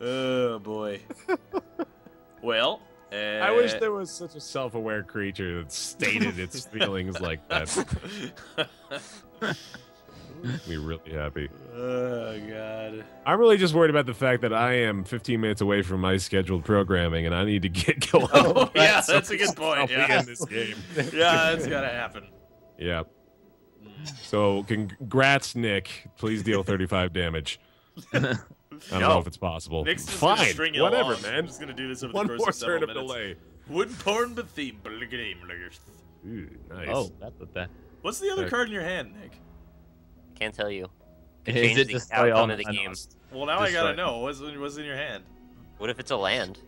[SPEAKER 3] Oh boy. well, uh,
[SPEAKER 2] I wish there was such a self-aware creature that stated its <laughs> feelings like that. Be really happy.
[SPEAKER 3] Oh god.
[SPEAKER 2] I'm really just worried about the fact that I am 15 minutes away from my scheduled programming, and I need to get going.
[SPEAKER 3] Oh yeah,
[SPEAKER 2] So
[SPEAKER 3] that's a good point.
[SPEAKER 2] I'll be
[SPEAKER 3] Yeah,
[SPEAKER 2] in this game.
[SPEAKER 3] yeah, that's gotta happen.
[SPEAKER 2] Yeah. So congrats, Nick. Please deal 35 damage. I don't
[SPEAKER 3] No.
[SPEAKER 2] know if it's possible.
[SPEAKER 3] Nick's just
[SPEAKER 2] Fine,
[SPEAKER 3] gonna string it
[SPEAKER 2] whatever,
[SPEAKER 3] along.
[SPEAKER 2] man.
[SPEAKER 3] I'm just gonna do this over
[SPEAKER 2] One
[SPEAKER 3] the course
[SPEAKER 2] more
[SPEAKER 3] of several
[SPEAKER 2] turn of
[SPEAKER 3] minutes.
[SPEAKER 2] delay.
[SPEAKER 3] Wooden porn but theme.
[SPEAKER 2] Ooh, nice.
[SPEAKER 4] oh, that's what that.
[SPEAKER 3] What's the other
[SPEAKER 2] Okay.
[SPEAKER 3] card in your hand, Nick?
[SPEAKER 1] Can't tell you. Could
[SPEAKER 4] Is
[SPEAKER 1] change
[SPEAKER 4] it
[SPEAKER 1] the
[SPEAKER 4] just tell
[SPEAKER 1] outcome of the
[SPEAKER 4] the
[SPEAKER 1] game.
[SPEAKER 3] Well, now I gotta
[SPEAKER 4] right.
[SPEAKER 3] know. What's what's in your hand?
[SPEAKER 1] What if it's a land?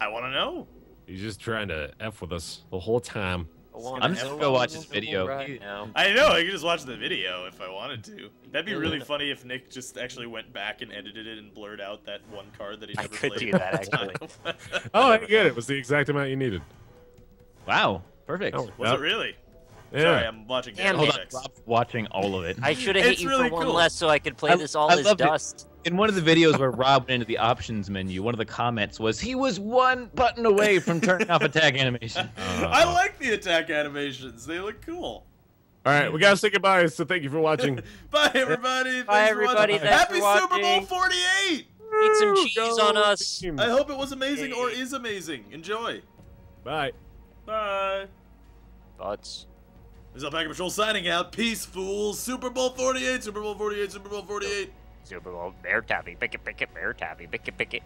[SPEAKER 3] I want to know.
[SPEAKER 2] He's just trying to F with us the whole time.
[SPEAKER 4] I'm just gonna go watch his video.
[SPEAKER 1] Right
[SPEAKER 3] I know. I could just watch the video if I wanted to. That'd be really funny if Nick just actually went back and edited it and blurred out that one card that he
[SPEAKER 1] I
[SPEAKER 3] never
[SPEAKER 1] could
[SPEAKER 3] played.
[SPEAKER 1] do that, actually.
[SPEAKER 2] Oh, I get it. It was the exact amount you needed.
[SPEAKER 4] Wow, perfect.
[SPEAKER 2] Oh,
[SPEAKER 3] Was
[SPEAKER 2] Yep.
[SPEAKER 3] it really?
[SPEAKER 2] Yeah.
[SPEAKER 3] Sorry, I'm watching
[SPEAKER 1] Damn
[SPEAKER 3] Damn.
[SPEAKER 4] Hold on, Rob's watching all of it.
[SPEAKER 1] I should have hit you
[SPEAKER 3] really
[SPEAKER 1] for one
[SPEAKER 3] cool.
[SPEAKER 1] less so I could play
[SPEAKER 4] I-
[SPEAKER 1] this all
[SPEAKER 4] I
[SPEAKER 1] as
[SPEAKER 4] loved it.
[SPEAKER 1] dust.
[SPEAKER 4] In one of the videos where Rob went into the options menu, one of the comments was he was one button away from turning off attack animation. <laughs>
[SPEAKER 2] Uh,
[SPEAKER 3] I like the attack animations. They look cool.
[SPEAKER 2] all right, we gotta say goodbye. So thank you for watching. <laughs>
[SPEAKER 3] Bye, everybody.
[SPEAKER 1] Bye,
[SPEAKER 3] Thanks for watching.
[SPEAKER 1] everybody.
[SPEAKER 3] Happy
[SPEAKER 1] for
[SPEAKER 3] Super Bowl 48.
[SPEAKER 1] Eat some cheese
[SPEAKER 2] go
[SPEAKER 1] on us.
[SPEAKER 2] team.
[SPEAKER 3] I hope it was amazing or is amazing. Enjoy.
[SPEAKER 2] Bye.
[SPEAKER 3] Bye.
[SPEAKER 1] Butts.
[SPEAKER 3] This is Alpaca Patrol signing out. Peace, fools. Super Bowl 48, Super Bowl 48, Super Bowl 48.
[SPEAKER 1] Super Bowl, Baer Taffy, pick it, pick it, Baer Taffy, pick it, pick it.